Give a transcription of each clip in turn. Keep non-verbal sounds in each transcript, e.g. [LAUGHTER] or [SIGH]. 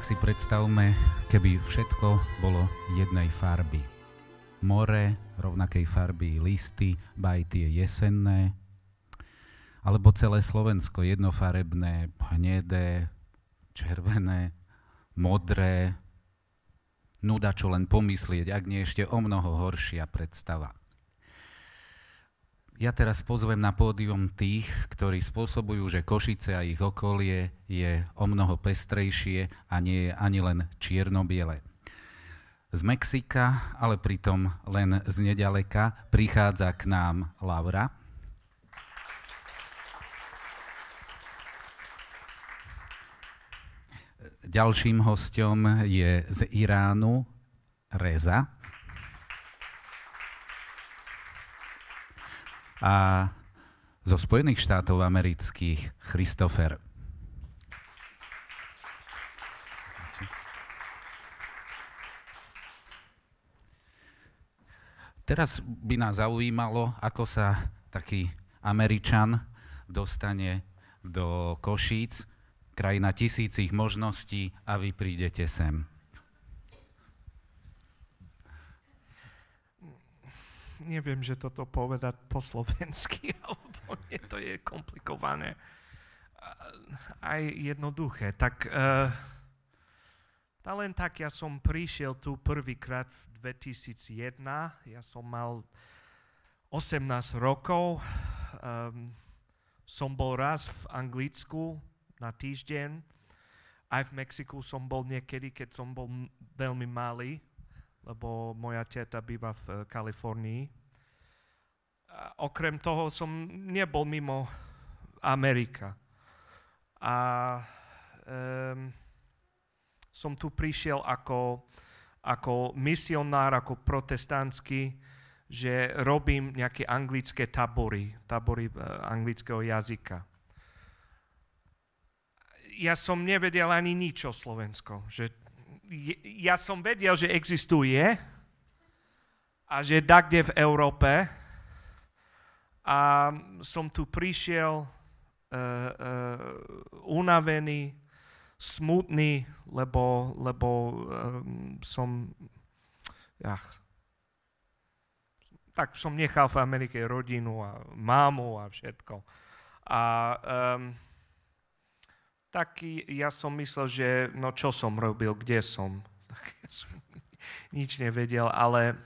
Tak si predstavme, keby všetko bolo jednej farby. More, rovnakej farby listy, bajty je jesenné, alebo celé Slovensko jednofarebné, hnedé, červené, modré, nuda čo len pomyslieť, ak nie ešte o mnoho horšia predstava. Ja teraz pozvem na pódium tých, ktorí spôsobujú, že Košice a ich okolie je o mnoho pestrejšie a nie je ani len čierno-biele. Z Mexika, ale pritom len z nedaleka, prichádza k nám Laura. Ďalším hostom je z Iránu Reza. A zo Spojených štátov amerických Christopher. Teraz by nás zaujímalo, ako sa taký Američan dostane do Košíc, krajina tisícich možností a vy prídete sem. Neviem, že toto povedať po slovensky, [LAUGHS] alebo nie, to je komplikované. Aj jednoduché. Tak, uh, len tak, ja som prišiel tu prvýkrát v 2001, ja som mal 18 rokov, um, som bol raz v Anglicku na týždeň, aj v Mexiku som bol niekedy, keď som bol veľmi malý, lebo moja teta býva v Kalifornii. A okrem toho som nebol mimo Amerika. A um, som tu prišiel ako, ako misionár, ako protestantský, že robím nejaké anglické tabory, tabory uh, anglického jazyka. Ja som nevedel ani nič o Slovensku, že ja som vedel, že existuje a že kde v Európe a som tu prišiel uh, uh, unavený, smutný, lebo, lebo um, som ach, tak som nechal v Amerike rodinu a mámu a všetko. A um, tak ja som myslel, že no čo som robil, kde som. [LAUGHS] Tak ja som nič nevedel, ale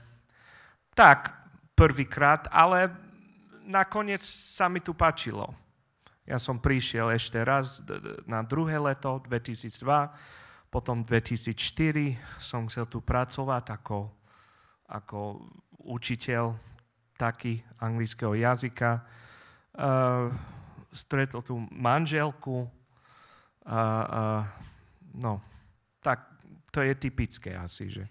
tak prvýkrát, ale nakoniec sa mi tu páčilo. Ja som prišiel ešte raz na druhé leto, 2002, potom 2004 som chcel tu pracovať ako, ako učiteľ taký anglického jazyka. Uh, stretol tu manželku, a, no, tak to je typické asi, že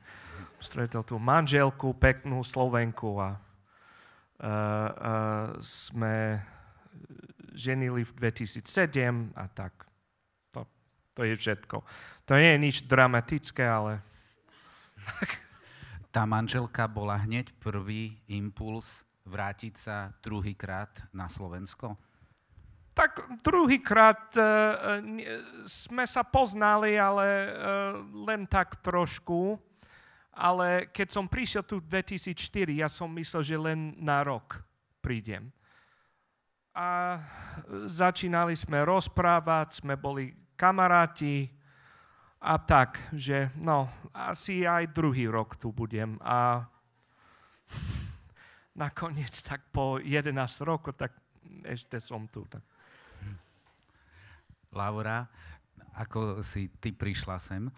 stretol tú manželku, peknú Slovenku a, a, a sme ženili v 2007 a tak. To, to je všetko. To nie je nič dramatické, ale... Tá manželka bola hneď prvý impuls vrátiť sa druhýkrát na Slovensko? Tak druhýkrát uh, sme sa poznali, ale uh, len tak trošku. Ale keď som prišiel tu v 2004, ja som myslel, že len na rok prídem. A začínali sme rozprávať, sme boli kamaráti a tak, že no, asi aj druhý rok tu budem. A [LAUGHS] nakoniec, tak po 11 rokov, tak ešte som tu. Tak. Laura, ako si ty prišla sem?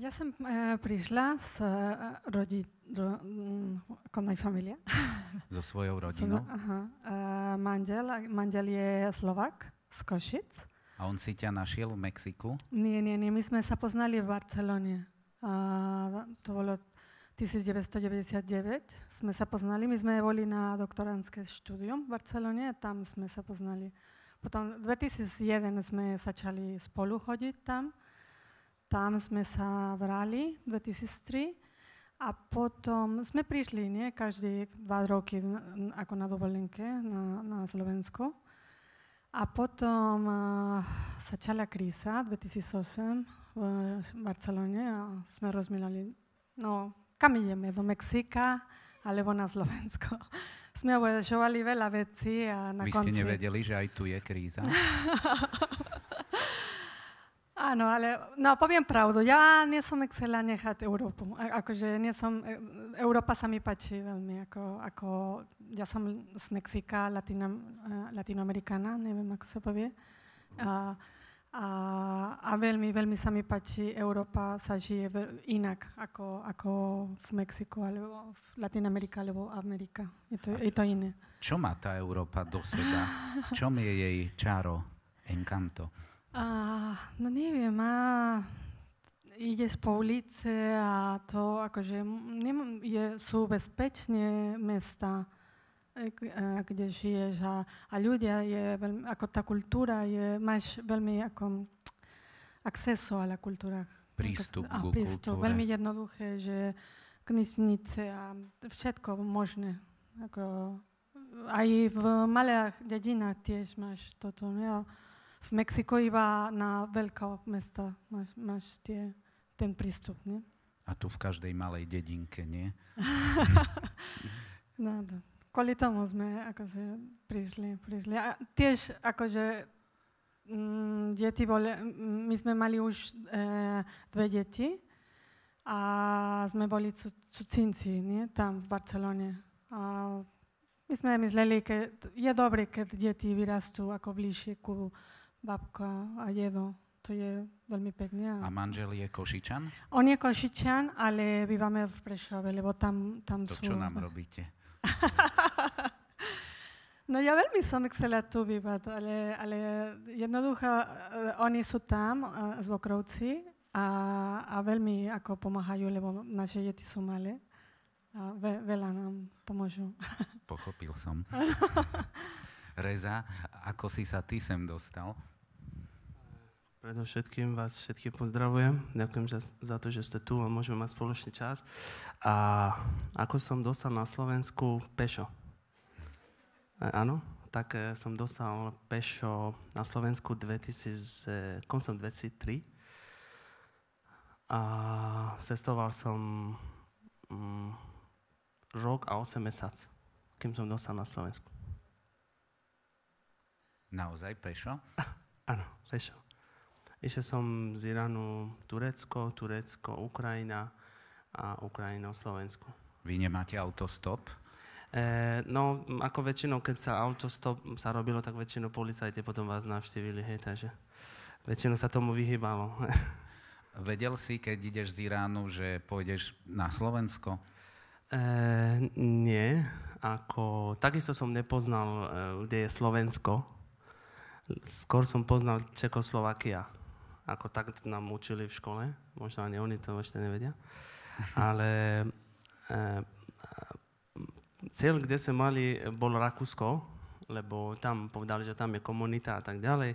Ja som uh, prišla s uh, rodi, ro, ako moja familia. So svojou [LAUGHS] rodinou? Som, aha. Uh, manžel, manžel je Slovak z Košic. A on si ťa našiel v Mexiku? Nie, nie, nie. My sme sa poznali v Barcelone. Uh, to bolo 1999 sme sa poznali. My sme boli na doktorantské štúdium v Barcelone a tam sme sa poznali. Potom v 2001 sme začali spolu chodiť tam. Tam sme sa vrali 2003 a potom sme prišli nie, každé dva roky ako na dovolenke na, na Slovensku. A potom uh, začala kríza 2008 v Barcelone a sme rozmýšľali, no kam ideme, do Mexika alebo na Slovensko. Sme uvažovali veľa vecí a na Vy konci... ste nevedeli, že aj tu je kríza? [LAUGHS] Áno, ale no, poviem pravdu, ja nie som chcela nechať Európu. A, akože nie som, e, Európa sa mi páči veľmi, ako, ako ja som z Mexika, Latino, uh, latinoamericana, neviem, ako sa povie. A, a, a veľmi, veľmi sa mi páči, Európa sa žije inak ako, ako v Mexiku, alebo v Latinoamerika, alebo Amerika. Je to, je to iné. Čo má tá Európa do seba? V čom je jej čaro, encanto? A, no neviem, a ideš po ulice a to akože nem, je, sú bezpečné mesta, kde žiješ a, a ľudia je veľmi, ako tá kultúra je, máš veľmi ako acceso a la kultúra. Prístup a ku prístup, kultúre. veľmi jednoduché, že knižnice a všetko možné. Ako, aj v malých dedinách tiež máš toto. Ne? v Mexiku iba na veľká mesta máš, máš tie, ten prístup, nie? A tu v každej malej dedinke, nie? [LAUGHS] [LAUGHS] no, no. Kvôli tomu sme akože prišli, prišli. A tiež akože mm, deti boli, my sme mali už e, dve deti a sme boli cu, cudzinci, nie? Tam v Barcelone. A my sme mysleli, že je dobré, keď deti vyrastú ako bližšie ku babka a jedo. To je veľmi pekne. A manžel je Košičan? On je Košičan, ale bývame v Prešove, lebo tam, tam to, sú... čo nám robíte? [LAUGHS] no ja veľmi som chcela tu bývať, ale, ale jednoducho uh, oni sú tam, uh, z Vokrovci, a, a veľmi ako pomáhajú, lebo naše deti sú malé. A ve, veľa nám pomôžu. [LAUGHS] Pochopil som. [LAUGHS] Reza, ako si sa ty sem dostal? Predovšetkým vás všetkých pozdravujem. Ďakujem za, za to, že ste tu a môžeme mať spoločný čas. A ako som dostal na Slovensku pešo. E, áno, tak e, som dostal pešo na Slovensku 2000, e, koncom 2003. A cestoval som mm, rok a 8 mesiac, kým som dostal na Slovensku. Naozaj pešo? [LAUGHS] Áno, pešo. Išiel som z Iránu Turecko, Turecko, Ukrajina a Ukrajina Slovensku. Vy nemáte autostop? E, no, ako väčšinou, keď sa autostop sa robilo, tak väčšinou policajti potom vás navštívili, hej, takže väčšinou sa tomu vyhýbalo. [LAUGHS] Vedel si, keď ideš z Iránu, že pôjdeš na Slovensko? E, nie, ako, takisto som nepoznal, e, kde je Slovensko. Skôr som poznal Čekoslovakia ako tak nám učili v škole, možno ani oni to ešte nevedia. Ale e, e, cieľ, kde sme mali, bol Rakúsko, lebo tam povedali, že tam je komunita a tak ďalej.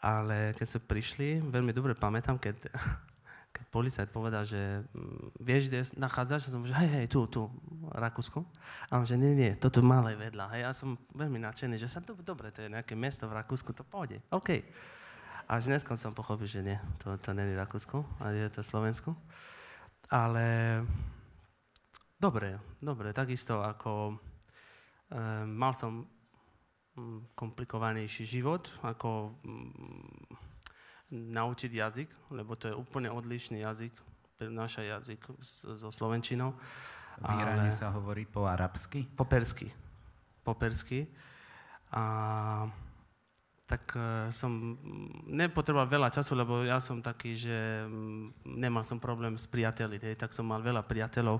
Ale keď sme prišli, veľmi dobre pamätám, keď, keď policajt povedal, že mm, vieš, kde nachádzaš, som že hej, hej, tu, tu, Rakúsko. A on že nie, nie, toto malé vedľa. Hej, ja som veľmi nadšený, že sa dobre, to je nejaké mesto v Rakúsku, to pôjde. OK. Až dnes som pochopil, že nie, to, to není Rakúsko, ale je to Slovensko. Ale dobre, dobre, takisto ako e, mal som mm, komplikovanejší život, ako mm, naučiť jazyk, lebo to je úplne odlišný jazyk, náš jazyk so slovenčinou. V Iráne sa hovorí po arabsky? Po persky. Po persky. A tak uh, som nepotreboval veľa času, lebo ja som taký, že um, nemal som problém s priateľmi, tak som mal veľa priateľov.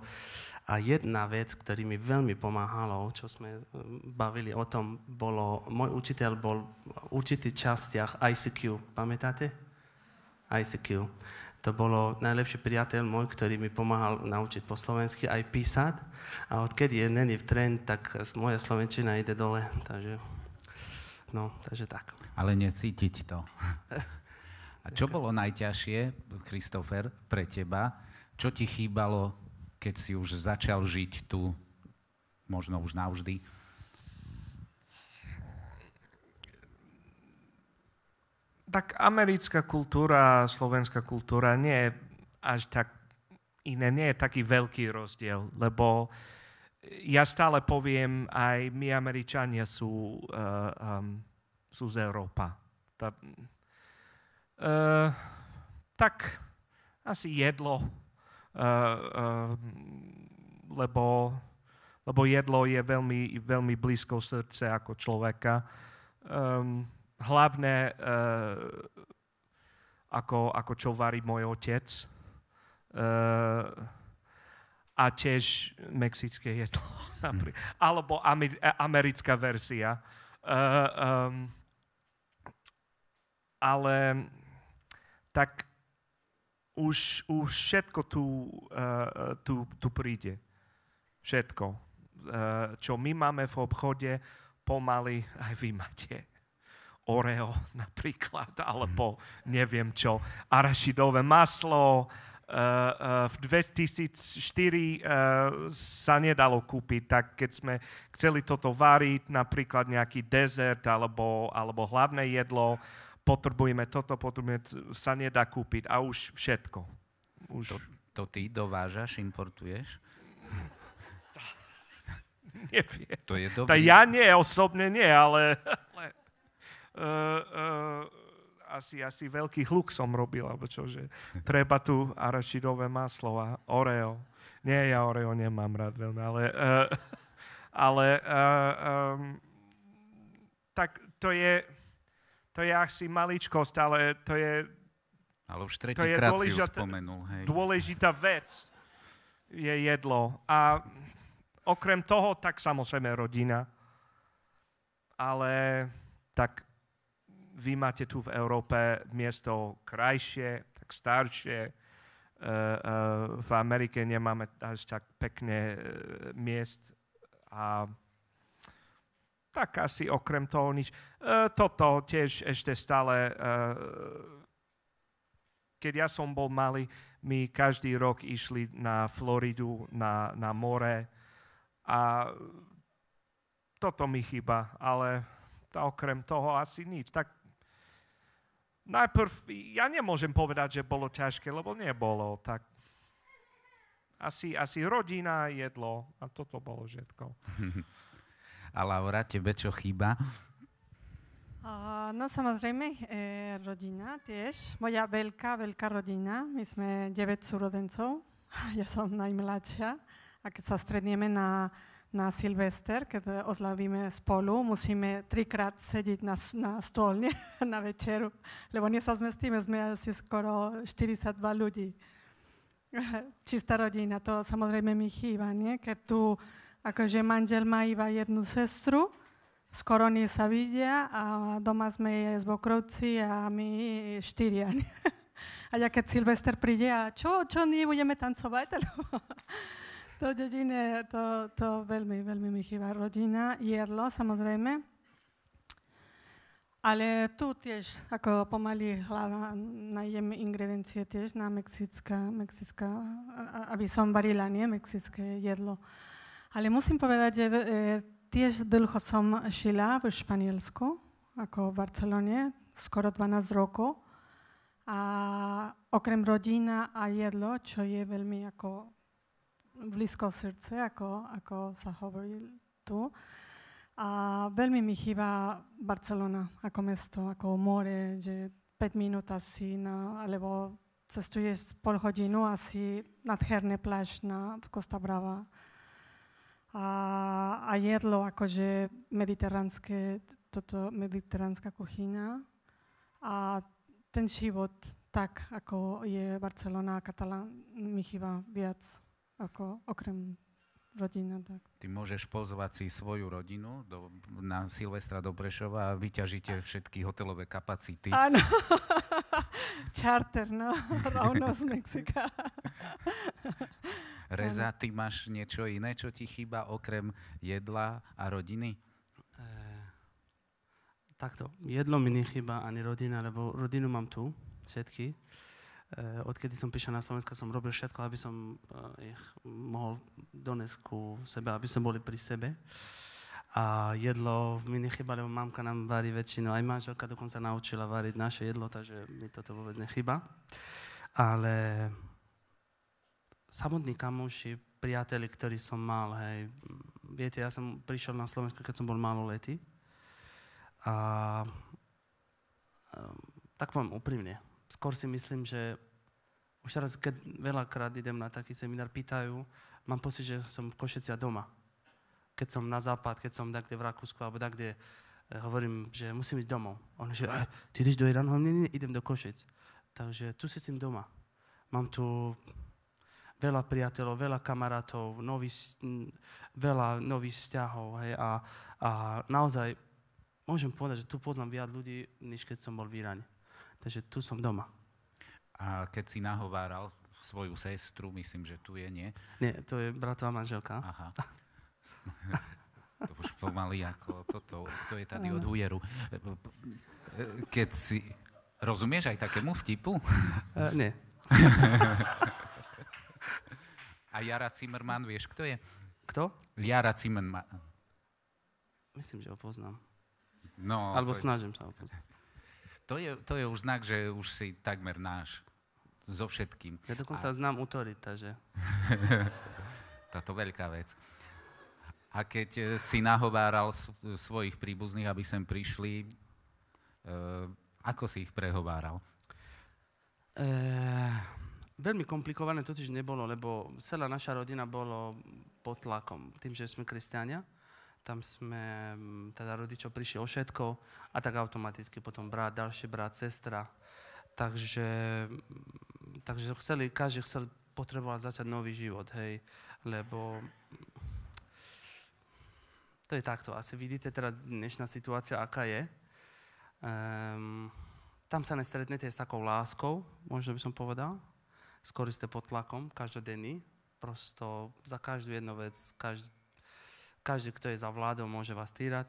A jedna vec, ktorý mi veľmi pomáhalo, čo sme um, bavili o tom, bolo, môj učiteľ bol v určitých častiach ICQ. Pamätáte? ICQ. To bolo najlepší priateľ môj, ktorý mi pomáhal naučiť po slovensky aj písať. A odkedy je není v trend, tak moja slovenčina ide dole. Takže No, takže tak. Ale necítiť to. A čo bolo najťažšie, Kristofer, pre teba? Čo ti chýbalo, keď si už začal žiť tu, možno už navždy? tak americká kultúra a slovenská kultúra nie je až tak iné, nie je taký veľký rozdiel, lebo ja stále poviem, aj my Američania sú, uh, um, sú z Európa. Ta, uh, tak asi jedlo, uh, uh, lebo, lebo jedlo je veľmi, veľmi blízko srdce ako človeka. Um, hlavné, uh, ako, ako čo varí môj otec. Uh, a tiež mexické jedlo. Hmm. [LAUGHS] Alebo americká verzia. Uh, um, ale tak už, už všetko tu, uh, tu, tu príde. Všetko. Uh, čo my máme v obchode, pomaly aj vy máte. Oreo [LAUGHS] napríklad, alebo neviem čo, arašidové maslo, v 2004 uh, sa nedalo kúpiť, tak keď sme chceli toto variť, napríklad nejaký dezert alebo, alebo hlavné jedlo, potrebujeme toto, potrebujeme, sa nedá kúpiť a už všetko. Už... To, to ty dovážaš, importuješ? [LAUGHS] Neviem. To je dobrý. Tak ja nie, osobne nie, ale, [LAUGHS] ale uh, uh, asi, asi veľký hluk som robil, alebo čo, že treba tu arašidové maslo a Oreo. Nie, ja Oreo nemám rád veľmi, ale, uh, [LAUGHS] ale uh, um, tak to je, to je asi maličkosť, ale to je ale už tretíkrát si ju spomenul. Hej. Dôležitá vec je jedlo. A okrem toho, tak samozrejme rodina. Ale tak vy máte tu v Európe miesto krajšie, tak staršie. Uh, uh, v Amerike nemáme až tak pekné uh, miest a tak asi okrem toho nič. Uh, toto tiež ešte stále, keď ja som bol malý, my každý rok išli na Floridu, na, na more a toto mi chyba, ale okrem toho asi nič. Tak najprv, ja nemôžem povedať, že bolo ťažké, lebo nebolo. Tak asi, asi rodina, jedlo a toto bolo všetko. [LAUGHS] a Laura, tebe čo chýba? Uh, no samozrejme, e, rodina tiež. Moja veľká, veľká rodina. My sme 9 súrodencov. [LAUGHS] Ja som najmladšia. A keď sa stredneme na na Silvester, keď oslavíme spolu, musíme trikrát sedieť na, na stolne [LAUGHS] na večeru, lebo nie sa zmestíme, sme asi skoro 42 ľudí. [LAUGHS] Čistá rodina, to samozrejme mi chýba, nie? Keď tu akože manžel má iba jednu sestru, skoro nie sa vidia a doma sme je z Bokrovci a my štyria. [LAUGHS] A ja keď Silvester príde a čo, čo, nebudeme tancovať? To dedine, to, to veľmi, veľmi mi chýba. Rodina, jedlo, samozrejme. Ale tu tiež, ako pomaly hlava, nájdem ingrediencie tiež na mexická, mexická, aby som varila, nie, mexické jedlo. Ale musím povedať, že e, tiež dlho som šila v Španielsku, ako v Barcelone, skoro 12 rokov. A okrem rodina a jedlo, čo je veľmi ako blízko srdce, ako, ako sa hovorí tu. A veľmi mi chýba Barcelona ako mesto, ako more, že 5 minút asi, na, alebo cestuješ pol hodinu asi nadherné pláž na Costa Brava. A, a jedlo akože mediteránske, toto mediteránska kuchyňa. A ten život tak, ako je Barcelona a Katalán, mi chýba viac ako okrem rodina. Tak. Ty môžeš pozvať si svoju rodinu do, na Silvestra do Brešova a vyťažíte všetky hotelové kapacity. Áno, [LAUGHS] čarter, no, rovno z Mexika. [LAUGHS] Reza, ty máš niečo iné, čo ti chýba okrem jedla a rodiny? E, takto, jedlo mi nechýba ani rodina, lebo rodinu mám tu, všetky. Eh, odkedy som prišiel na Slovensko, som robil všetko, aby som eh, ich mohol doniesť ku sebe, aby sme boli pri sebe. A jedlo mi nechýba, lebo mamka nám varí väčšinu. Aj manželka dokonca naučila variť naše jedlo, takže mi toto vôbec nechýba. Ale samotní kamoši, priateli, ktorí som mal, hej, viete, ja som prišiel na Slovensku, keď som bol maloletý. A um, tak poviem úprimne, skôr si myslím, že už teraz, keď veľakrát idem na taký seminár, pýtajú, mám pocit, že som v Košecia doma. Keď som na západ, keď som takde v Rakúsku, alebo takde, eh, hovorím, že musím ísť domov. On že, eh, ty ideš do Iránu? Nie, nie, idem do Košec. Takže tu si tým doma. Mám tu veľa priateľov, veľa kamarátov, nový, veľa nových vzťahov. Hej, a, a naozaj môžem povedať, že tu poznám viac ľudí, než keď som bol v Iráne. Takže tu som doma. A keď si nahováral svoju sestru, myslím, že tu je, nie? Nie, to je bratová manželka. Aha. To už pomaly ako toto, kto je tady od hujeru. Keď si... Rozumieš aj takému vtipu? Uh, nie. A Jara Zimmerman, vieš, kto je? Kto? Jara Zimmerman. Myslím, že ho poznám. No, Alebo snažím sa ho poznať. To, je, to je už znak, že už si takmer náš. So všetkým. Ja dokonca a... znám útory, takže... [LAUGHS] Táto veľká vec. A keď e, si nahováral svojich príbuzných, aby sem prišli, uh, ako si ich prehováral? E, veľmi komplikované totiž nebolo, lebo celá naša rodina bolo pod tlakom. Tým, že sme kresťania, tam sme, teda rodičov prišli o všetko a tak automaticky potom brat, ďalší brat, sestra. Takže, takže chceli, každý chcel, potreboval začať nový život, hej, lebo to je takto. Asi vidíte teda dnešná situácia, aká je. Um, tam sa nestretnete s takou láskou, možno by som povedal. Skôr ste pod tlakom, každodenný. Prosto za každú jednu vec, každý, každý, kto je za vládou, môže vás týrať.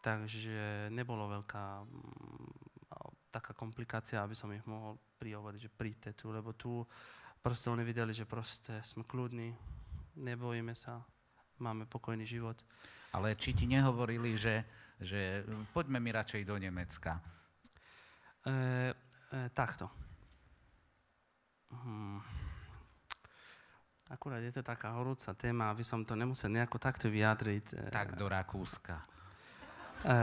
Takže nebolo veľká mm, taká komplikácia, aby som ich mohol prihovoriť, že príďte tu, lebo tu proste oni videli, že proste sme kľudní, nebojíme sa, máme pokojný život. Ale či ti nehovorili, že, že poďme mi radšej do Nemecka? E, e, takto. Hmm. Akurát je to taká horúca téma, aby som to nemusel nejako takto vyjadriť. E, tak do Rakúska. E,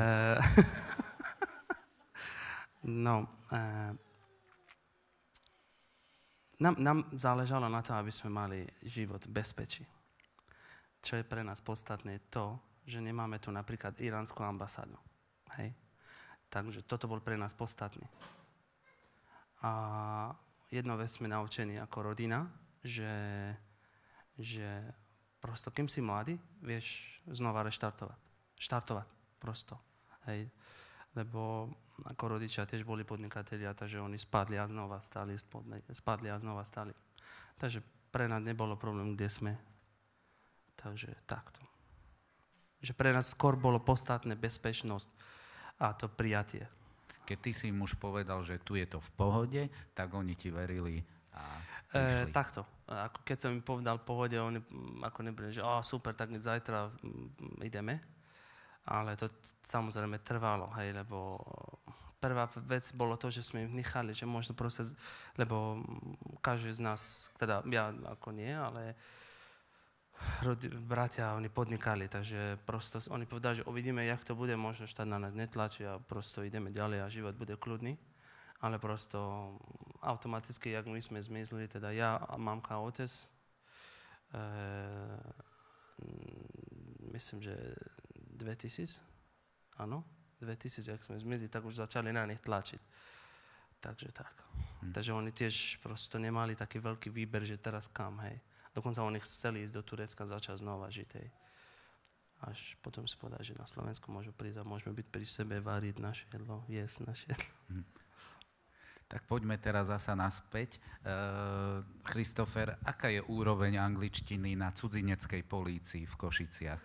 [LAUGHS] no, e, nám, nám záležalo na to, aby sme mali život bezpečí. Čo je pre nás podstatné to, že nemáme tu napríklad iránsku ambasádu. Hej? Takže toto bol pre nás podstatný. A jedno vec sme naučení ako rodina, že, že prosto, kým si mladý, vieš znova reštartovať. Štartovať prosto. Hej. Lebo ako rodičia tiež boli podnikatelia, takže oni spadli a znova stali, spadli a znova stali. Takže pre nás nebolo problém, kde sme. Takže takto že pre nás skôr bolo podstatné bezpečnosť a to prijatie. Keď ty si muž povedal, že tu je to v pohode, tak oni ti verili e, Takto. Ako keď som im povedal pohode, oni ako neboli, že oh, super, tak zajtra ideme. Ale to samozrejme trvalo, hej, lebo prvá vec bolo to, že sme ich nechali, že možno proste, lebo každý z nás, teda ja ako nie, ale rodi, bratia, oni podnikali, takže prosto oni povedali, že uvidíme, jak to bude, možno štát na nás netlačí a prosto ideme ďalej a život bude kľudný. Ale prosto automaticky, jak my sme zmizli, teda ja mamka otec, e, myslím, že 2000, áno, 2000, jak sme zmizli, tak už začali na nich tlačiť. Takže tak. Hm. Takže oni tiež prosto nemali taký veľký výber, že teraz kam, hej. Dokonca oni chceli ísť do Turecka, začať znova žiť. Hej. Až potom si povedať, že na Slovensku môžu prísť a môžeme byť pri sebe, variť naše jedlo, jesť naše jedlo. Hm. Tak poďme teraz zasa naspäť. Christopher, aká je úroveň angličtiny na cudzineckej polícii v Košiciach?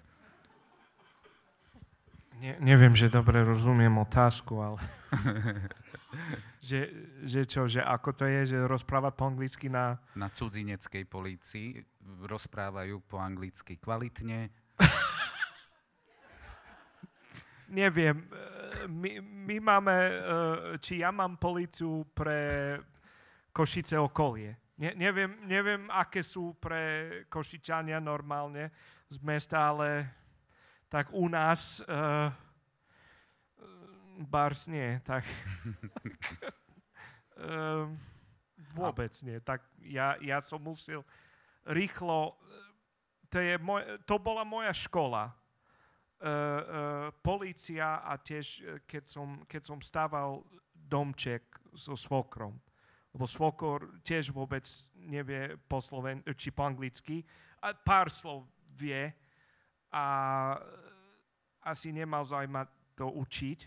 Ne, neviem, že dobre rozumiem otázku, ale... [LAUGHS] že, že čo, že ako to je, že rozprávať po anglicky na... Na cudzineckej polícii rozprávajú po anglicky kvalitne. [LAUGHS] neviem, e, my, my máme, e, či ja mám policiu pre Košice okolie. Ne, neviem, neviem, aké sú pre Košičania normálne z mesta, ale tak u nás uh, bars nie, tak uh, [LAUGHS] vôbec nie. Tak ja, ja som musel rýchlo, to, je moj, to bola moja škola. Uh, uh, polícia a tiež, keď som, keď som stával domček so svokrom lebo svokor tiež vôbec nevie po sloven, či po anglicky. A pár slov vie a asi nemal zaujímať to učiť.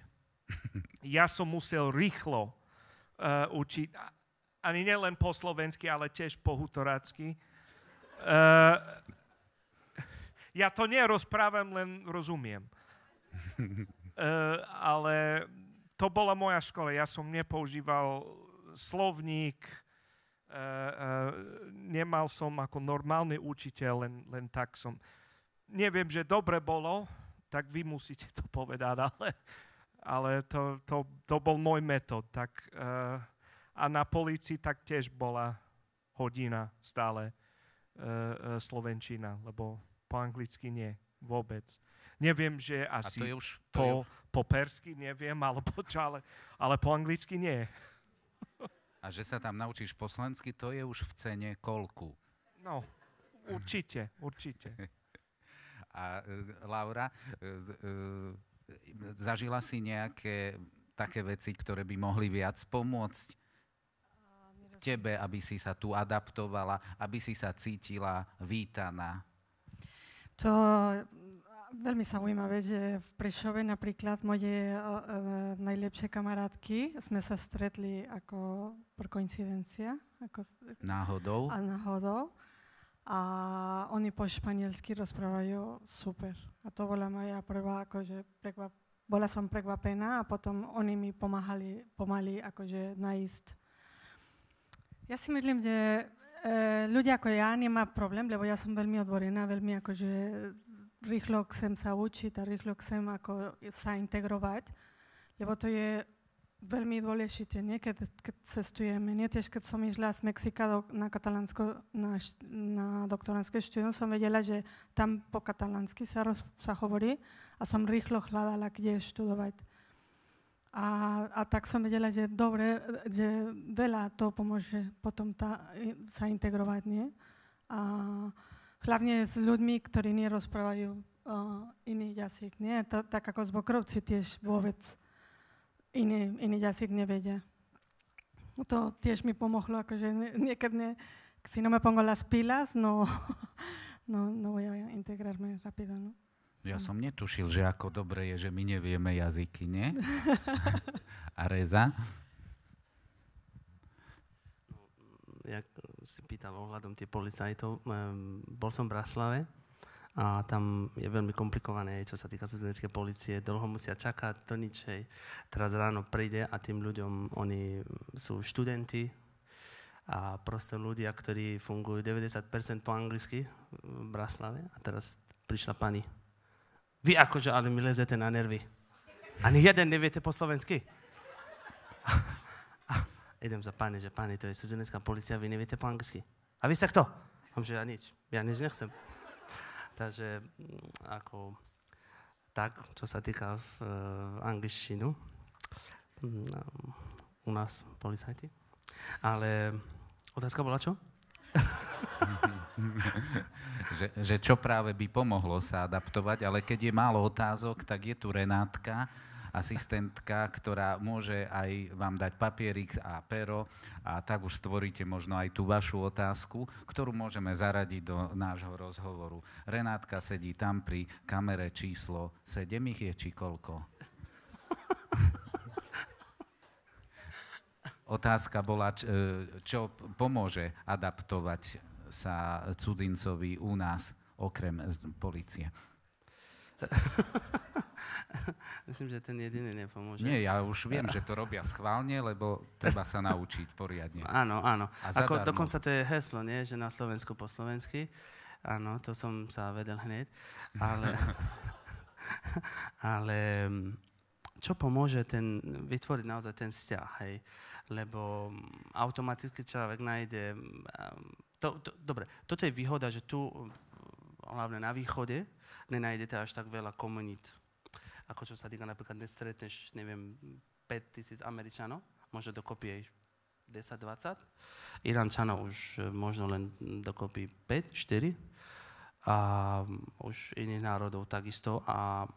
[LAUGHS] Ja som musel rýchlo uh, učiť, ani nielen po slovensky, ale tiež po hutorácky. Uh, ja to nerozprávam, len rozumiem. Uh, [LAUGHS] ale to bola moja škola. Ja som nepoužíval slovník, uh, uh, nemal som ako normálny učiteľ, len, len tak som. Neviem, že dobre bolo, tak vy musíte to povedať, ale, ale to, to, to bol môj metód. Tak, uh, a na policii tak tiež bola hodina stále uh, uh, slovenčina, lebo po anglicky nie, vôbec. Neviem, že asi to je už, to po, je po persky neviem, [LAUGHS] alebo čo, ale, ale po anglicky nie. A že sa tam naučíš po slovensky, to je už v cene kolku. No, určite, určite. [LAUGHS] A e, Laura, e, e, zažila si nejaké také veci, ktoré by mohli viac pomôcť tebe, aby si sa tu adaptovala, aby si sa cítila vítaná? To veľmi zaujímavé, že v Prešove napríklad moje uh, najlepšie kamarátky sme sa stretli ako por koincidencia. Ako, náhodou? A náhodou. A oni po španielsky rozprávajú super. A to bola moja prvá, akože prekvap, bola som prekvapená a potom oni mi pomáhali pomaly akože nájsť. Ja si myslím, že ľudia ako ja nemá problém, lebo ja som veľmi odborená, veľmi akože rýchlo chcem sa učiť a rýchlo chcem ako sa integrovať, lebo to je veľmi dôležité, nie keď, keď cestujeme, nie tiež keď som išla z Mexika do, na katalánsko, na, na doktorantské štúdium, som vedela, že tam po katalánsky sa, roz, sa hovorí a som rýchlo hľadala, kde študovať. A, a tak som vedela, že dobre, že veľa to pomôže potom tá, sa integrovať, nie? A, hlavne s ľuďmi, ktorí nerozprávajú uh, iný jazyk. Nie? To, tak ako z Bokrovci tiež vôbec iný, iný jazyk nevedia. To tiež mi pomohlo, akože niekedy ne, si no me pongo las pilas, no, [LAUGHS] no, no voy a integrarme rápido. No? Ja som netušil, že ako dobre je, že my nevieme jazyky, nie? [LAUGHS] A Reza? jak si pýtal ohľadom tie policajtov, bol som v Bratislave a tam je veľmi komplikované, čo sa týka cudzineckej policie. Dlho musia čakať, to nič, hej. Teraz ráno príde a tým ľuďom, oni sú študenti a proste ľudia, ktorí fungujú 90% po anglicky v Bratislave a teraz prišla pani. Vy akože, ale mi lezete na nervy. Ani jeden neviete po slovensky. idem za pani, že pani, to je sudzenecká policia, vy neviete po anglicky. A vy ste kto? Mám, že ja nič, ja nič nechcem. Takže mm, ako tak, čo sa týka v uh, angličtinu, um, u nás policajti. Ale otázka bola čo? [LAUGHS] [LAUGHS] že, že čo práve by pomohlo sa adaptovať, ale keď je málo otázok, tak je tu Renátka, asistentka, ktorá môže aj vám dať papierik a pero a tak už stvoríte možno aj tú vašu otázku, ktorú môžeme zaradiť do nášho rozhovoru. Renátka sedí tam pri kamere číslo 7, ich je či koľko? [LAUGHS] Otázka bola, e, čo pomôže adaptovať sa cudzincovi u nás, okrem policie. [LAUGHS] Myslím, že ten jediný nepomôže. Nie, ja už viem, že to robia schválne, lebo treba sa naučiť poriadne. Áno, áno. Ako, dokonca to je heslo, nie? že na Slovensku po slovensky. Áno, to som sa vedel hneď. Ale, [LAUGHS] [LAUGHS] Ale mm, čo pomôže ten, vytvoriť naozaj ten vzťah, hej? Lebo mm, automaticky človek nájde... mm, To, to, dobre, toto je výhoda, že tu, mm, hlavne na východe, nenájdete až tak veľa komunít. Ako čo sa týka napríklad, nestretneš, neviem, 5000 Američanov, možno dokopy aj 10-20. Irančanov už e, možno len dokopy 5, 4 a už iných národov takisto. A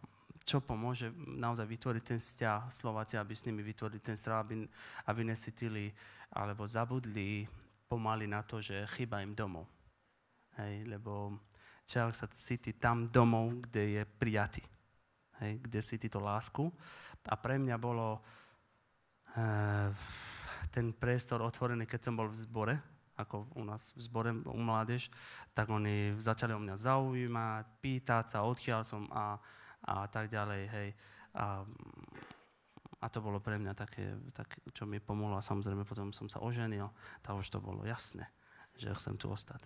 čo pomôže naozaj vytvoriť ten vzťah Slováci, aby s nimi vytvorili ten vzťah, aby, aby nesytili alebo zabudli pomaly na to, že chyba im domov. Hej, lebo človek sa cíti tam domov, kde je prijatý. Hej, kde cíti to lásku. A pre mňa bolo uh, ten priestor otvorený, keď som bol v zbore, ako u nás v zbore, u mládež, tak oni začali o mňa zaujímať, pýtať sa, odkiaľ som a, a tak ďalej, hej. A, a to bolo pre mňa také, také, čo mi pomohlo a samozrejme potom som sa oženil, tak už to bolo jasné, že chcem tu ostať.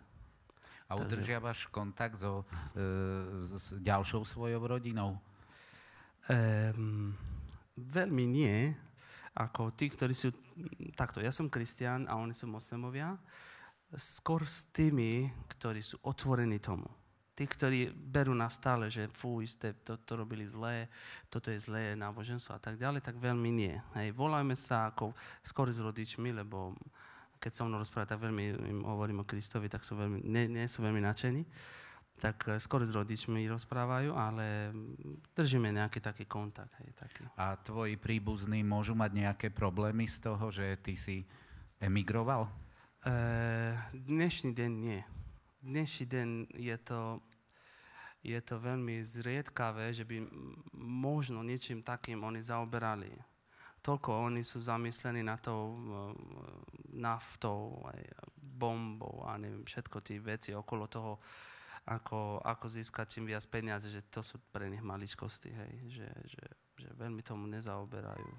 A udržiavaš kontakt so, e, s ďalšou svojou rodinou? Um, veľmi nie, ako tí, ktorí sú, takto, ja som kresťan a oni sú moslimovia, skôr s tými, ktorí sú otvorení tomu. Tí, ktorí berú na stále, že fú, ste to, to robili zlé, toto je zlé náboženstvo a tak ďalej, tak veľmi nie. Hej, volajme sa ako skôr s rodičmi, lebo keď som mnou rozprávať, tak veľmi im hovorím o Kristovi, tak sú veľmi, nie, nie sú veľmi nadšení tak eh, skôr s rodičmi rozprávajú, ale držíme nejaký taký kontakt. Hej, taký. A tvoji príbuzní môžu mať nejaké problémy z toho, že ty si emigroval? E, dnešný deň nie. Dnešný deň je to, je to veľmi zriedkavé, že by možno niečím takým oni zaoberali. Toľko oni sú zamyslení na to naftou, aj bombou a neviem, všetko tie veci okolo toho ako, ako získať čím viac peniaze, že to sú pre nich maličkosti, hej, že, že, že veľmi tomu nezaoberajú.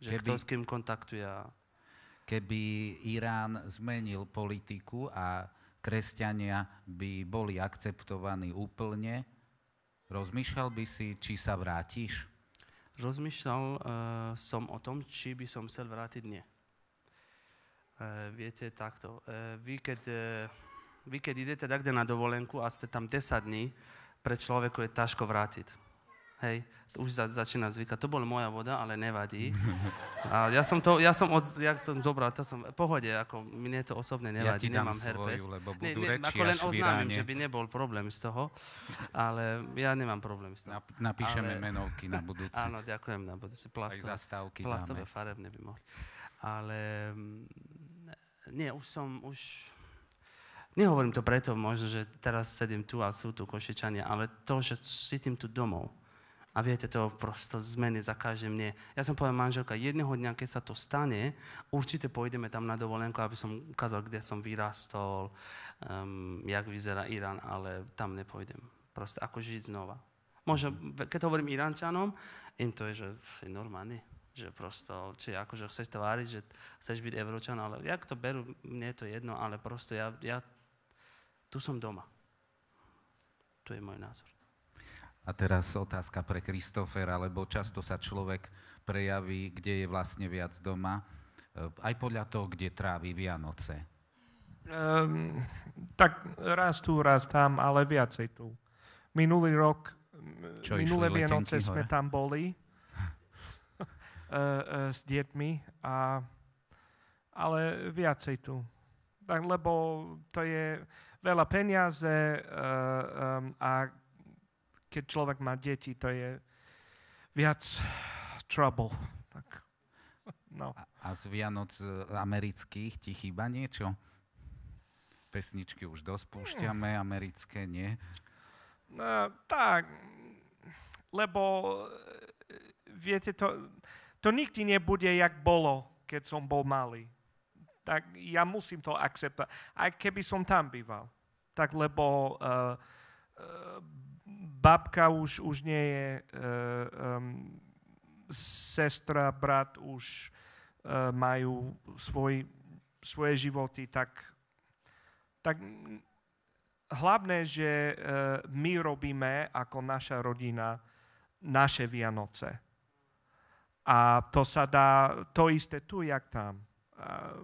Že keby, kto s kým kontaktuje. Keby Irán zmenil politiku a kresťania by boli akceptovaní úplne, rozmýšľal by si, či sa vrátiš? Rozmýšľal uh, som o tom, či by som chcel vrátiť, nie. Uh, viete, takto. Uh, vy, keď uh, vy keď idete takde na dovolenku a ste tam 10 dní, pre človeku je ťažko vrátiť. Hej, už za, začína zvykať. To bola moja voda, ale nevadí. A ja som to, ja som od, ja som zobral, to som, pohode, ako mne to osobne nevadí, ja nemám svoju, herpes. lebo budú ne, ne, ako len oznámim, že by nebol problém z toho, ale ja nemám problém z toho. Napíšeme ale, menovky na budúci. [LAUGHS] Áno, ďakujem na budúci. Plastové, plastové farebné by mohli. Ale mm, nie, už som, už Nehovorím to preto možno, že teraz sedím tu a sú tu košičania, ale to, že cítim tu domov. A viete, to prosto zmeny za každým mne. Ja som povedal manželka, jedného dňa, keď sa to stane, určite pôjdeme tam na dovolenku, aby som ukázal, kde som vyrastol, um, jak vyzerá Irán, ale tam nepôjdem. Proste ako žiť znova. Možno, keď hovorím Iránčanom, im to je, že si normálny. Že prosto, či akože chceš tváriť, že chceš byť Evročan, ale jak to berú, mne je to jedno, ale prosto ja, ja tu som doma. To je môj názor. A teraz otázka pre Kristofera, lebo často sa človek prejaví, kde je vlastne viac doma, eh, aj podľa toho, kde trávi Vianoce. Um, tak raz tu, raz tam, ale viacej tu. Minulý rok, Čo minulé Vianoce sme tam boli uh, [LAUGHS] uh, s deťmi, a, ale viacej tu. Tak, lebo to je, veľa peniaze uh, um, a keď človek má deti, to je viac trouble. Tak, no. A, z Vianoc e, amerických ti chýba niečo? Pesničky už dosť púšťame, americké nie? No, tak, lebo e, viete, to, to nikdy nebude, jak bolo, keď som bol malý tak ja musím to akceptovať. Aj keby som tam býval. Tak lebo uh, uh, babka už, už nie je, uh, um, sestra, brat už uh, majú svoj, svoje životy, tak, tak hlavné, že uh, my robíme ako naša rodina naše Vianoce. A to sa dá, to isté tu, jak tam. A,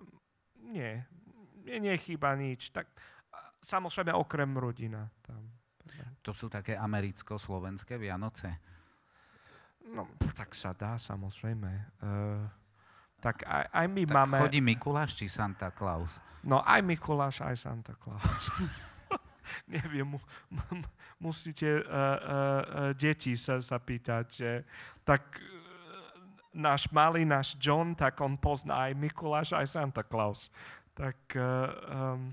nie, nechýba nič. Tak, samozrejme okrem rodina tam. To sú také americko-slovenské Vianoce? No, tak sa dá, samozrejme. Uh, tak aj, aj my tak máme... chodí Mikuláš či Santa Claus? No aj Mikuláš, aj Santa Claus. [LAUGHS] Neviem, mu, mu, musíte uh, uh, uh, deti sa, sa pýtať, že tak uh, náš malý, náš John, tak on pozná aj Mikuláš, aj Santa Claus. Tak uh, um,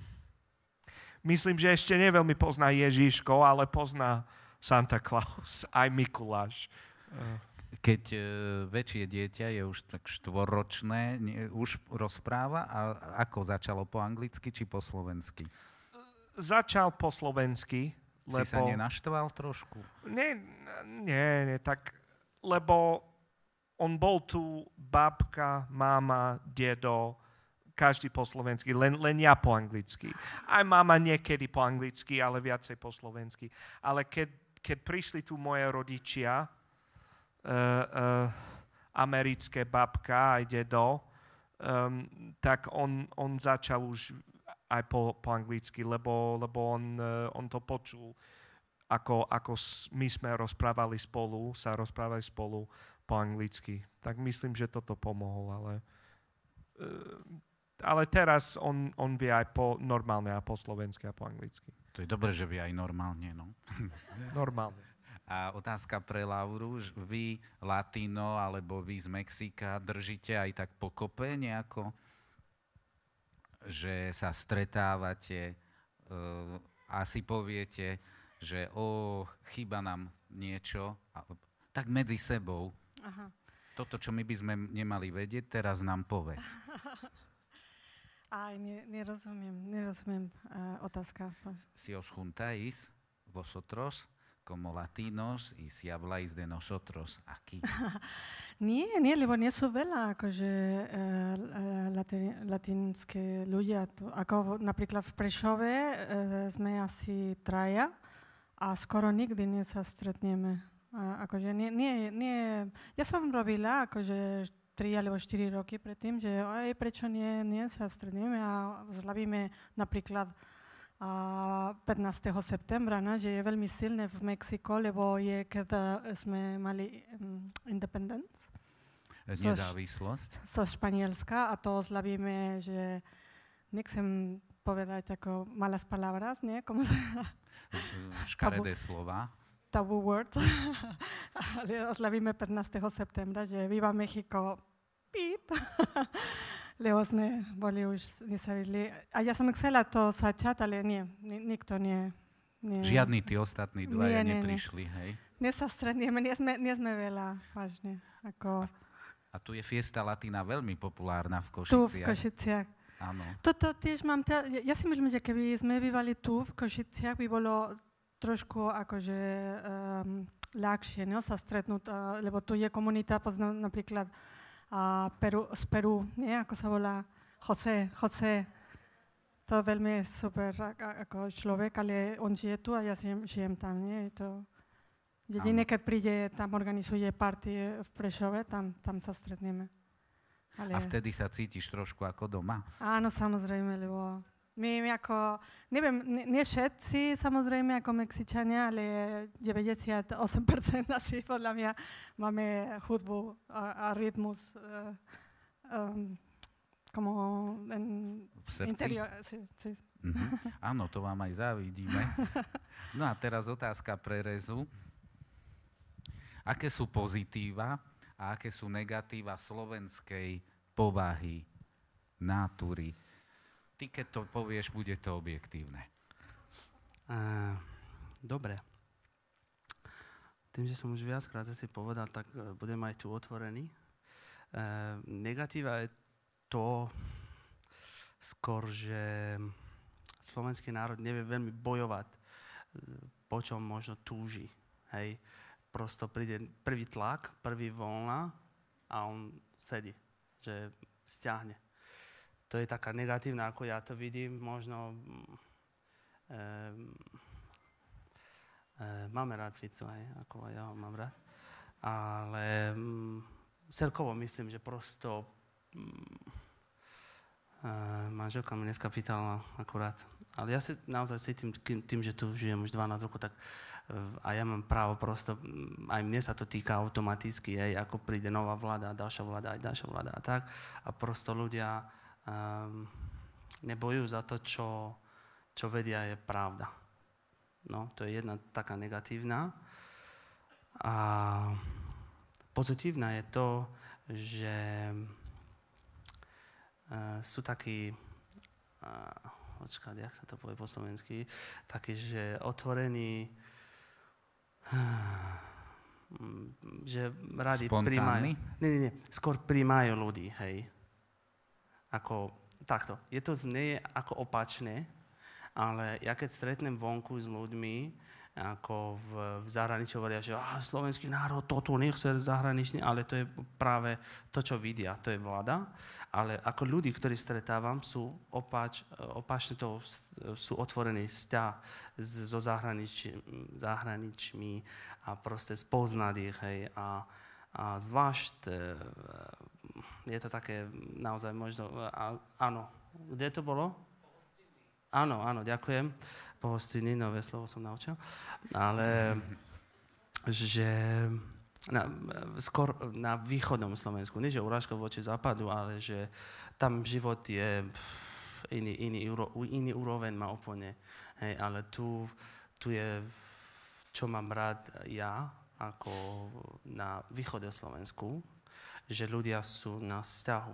myslím, že ešte neveľmi pozná Ježíško, ale pozná Santa Claus, aj Mikuláš. Keď e, väčšie dieťa je už tak štvoročné, nie, už rozpráva a ako začalo po anglicky či po slovensky? Začal po slovensky. Lebo... Si sa nenaštval trošku? Nie, nie, nie, tak, lebo on bol tu babka, mama, dedo, každý po slovensky, len, len ja po anglicky. Aj mama niekedy po anglicky, ale viacej po slovensky. Ale keď, keď prišli tu moje rodičia, uh, americké babka aj dedo, um, tak on, on začal už aj po, po anglicky, lebo, lebo on, uh, on to počul, ako, ako my sme rozprávali spolu, sa rozprávali spolu po anglicky. Tak myslím, že toto pomohol, ale, uh, ale teraz on, on vie aj po normálne a po slovensky a po anglicky. To je dobré, že vie aj normálne, no. [LAUGHS] normálne. A otázka pre Lauru, vy latino alebo vy z Mexika držíte aj tak pokope nejako, že sa stretávate, uh, asi poviete, že o, chyba nám niečo, tak medzi sebou. Aha. Toto, čo my by sme nemali vedieť, teraz nám povedz. [LAUGHS] Aj, ne, nerozumiem, nerozumiem uh, otázka. Si os juntáis vosotros como latinos y si habláis de nosotros aquí. [LAUGHS] nie, nie, lebo nie sú veľa akože uh, latin, latinské ľudia. Tu, ako napríklad v Prešove uh, sme asi traja a skoro nikdy nie sa stretneme. Uh, akože nie, nie, nie, ja som robila akože 3 alebo 4 roky predtým, že aj prečo nie, nie sa stretneme a zlavíme napríklad a 15. septembra, no, že je veľmi silné v Mexiku, lebo je, keď sme mali um, independence. Nezávislosť. So, so Španielska a to slavíme, že nechcem povedať ako malas palabras, nie? Sa... [LAUGHS] Škaredé slova. Tabu word. [LAUGHS] Ale oslavíme 15. septembra, že Viva México, píp. [LAUGHS] lebo sme boli už nezávislí. A ja som chcela to začať, ale nie, nikto nie. nie. Žiadni tí ostatní dvaja nie, nie, neprišli, nie. hej? Nie sa stretneme, nie sme, nie sme veľa, vážne. Ako... A, tu je Fiesta Latina veľmi populárna v Košiciach. Tu v Košiciach. Áno. Toto tiež mám, ja si myslím, že keby sme bývali tu v Košiciach, by bolo trošku akože um, ľahšie no, sa stretnúť, uh, lebo tu je komunita, poznám napríklad a Peru, z Peru, nie? ako sa volá José, José. To je veľmi super ako človek, ale on žije tu a ja žijem, žijem tam. Nie? To jedine, keď príde, tam organizuje party v Prešove, tam, tam sa stretneme. Ale... A vtedy sa cítiš trošku ako doma? Áno, samozrejme, lebo my ako, neviem, nie všetci samozrejme ako Mexičania, ale 98% [LAUGHS] asi podľa mňa máme hudbu a, a rytmus uh, um, como en v srdci? Interior, sí, sí. Mm-hmm. [LAUGHS] Áno, to vám aj závidíme. No a teraz otázka pre Rezu. Aké sú pozitíva a aké sú negatíva slovenskej povahy, natúry, Ty, keď to povieš, bude to objektívne. Uh, dobre. Tým, že som už viackrát si povedal, tak uh, budem aj tu otvorený. Uh, negatíva je to skôr, že slovenský národ nevie veľmi bojovať, po čom možno túži. Hej. Prosto príde prvý tlak, prvý voľna a on sedí, že stiahne to je taká negatívna, ako ja to vidím. Možno e, e, máme rád Fico, aj, ako ja ho mám rád. ale mm, celkovo myslím, že prosto mm, uh, manželka mi dneska pýtala akurát, ale ja si naozaj cítim tým, tým, že tu žijem už 12 rokov, tak a ja mám právo prosto, aj mne sa to týka automaticky, aj ako príde nová vláda, ďalšia vláda, aj ďalšia vláda a tak. A prosto ľudia um, nebojujú za to, čo, čo vedia je pravda. No, to je jedna taká negatívna. A pozitívna je to, že uh, sú takí, uh, očkať, jak sa to povie po slovensky, takí, že otvorení, že radi príjmajú. Nie, nie, nie. Skôr príjmajú ľudí, hej. Ako takto. Je to znie ako opačné, ale ja keď stretnem vonku s ľuďmi, ako v, v zahraničí hovoria, že ah, slovenský národ toto nechce zahraničný, ale to je práve to, čo vidia, to je vláda. Ale ako ľudí, ktorí stretávam, sú opač, opačne to, sú otvorení vzťah so zahraničí, zahraničmi a proste spoznať ich. Hej, a, a zvlášť e, je to také naozaj možno, a, áno, kde to bolo? Áno, áno, ďakujem. Pohostiny, nové slovo som naučil. Ale že na, skôr na východnom Slovensku, nie že urážka voči západu, ale že tam život je iný, iný, iný úroveň má úplne. Hej, ale tu, tu je, čo mám rád ja, ako na východe Slovensku, že ľudia sú na vzťahu.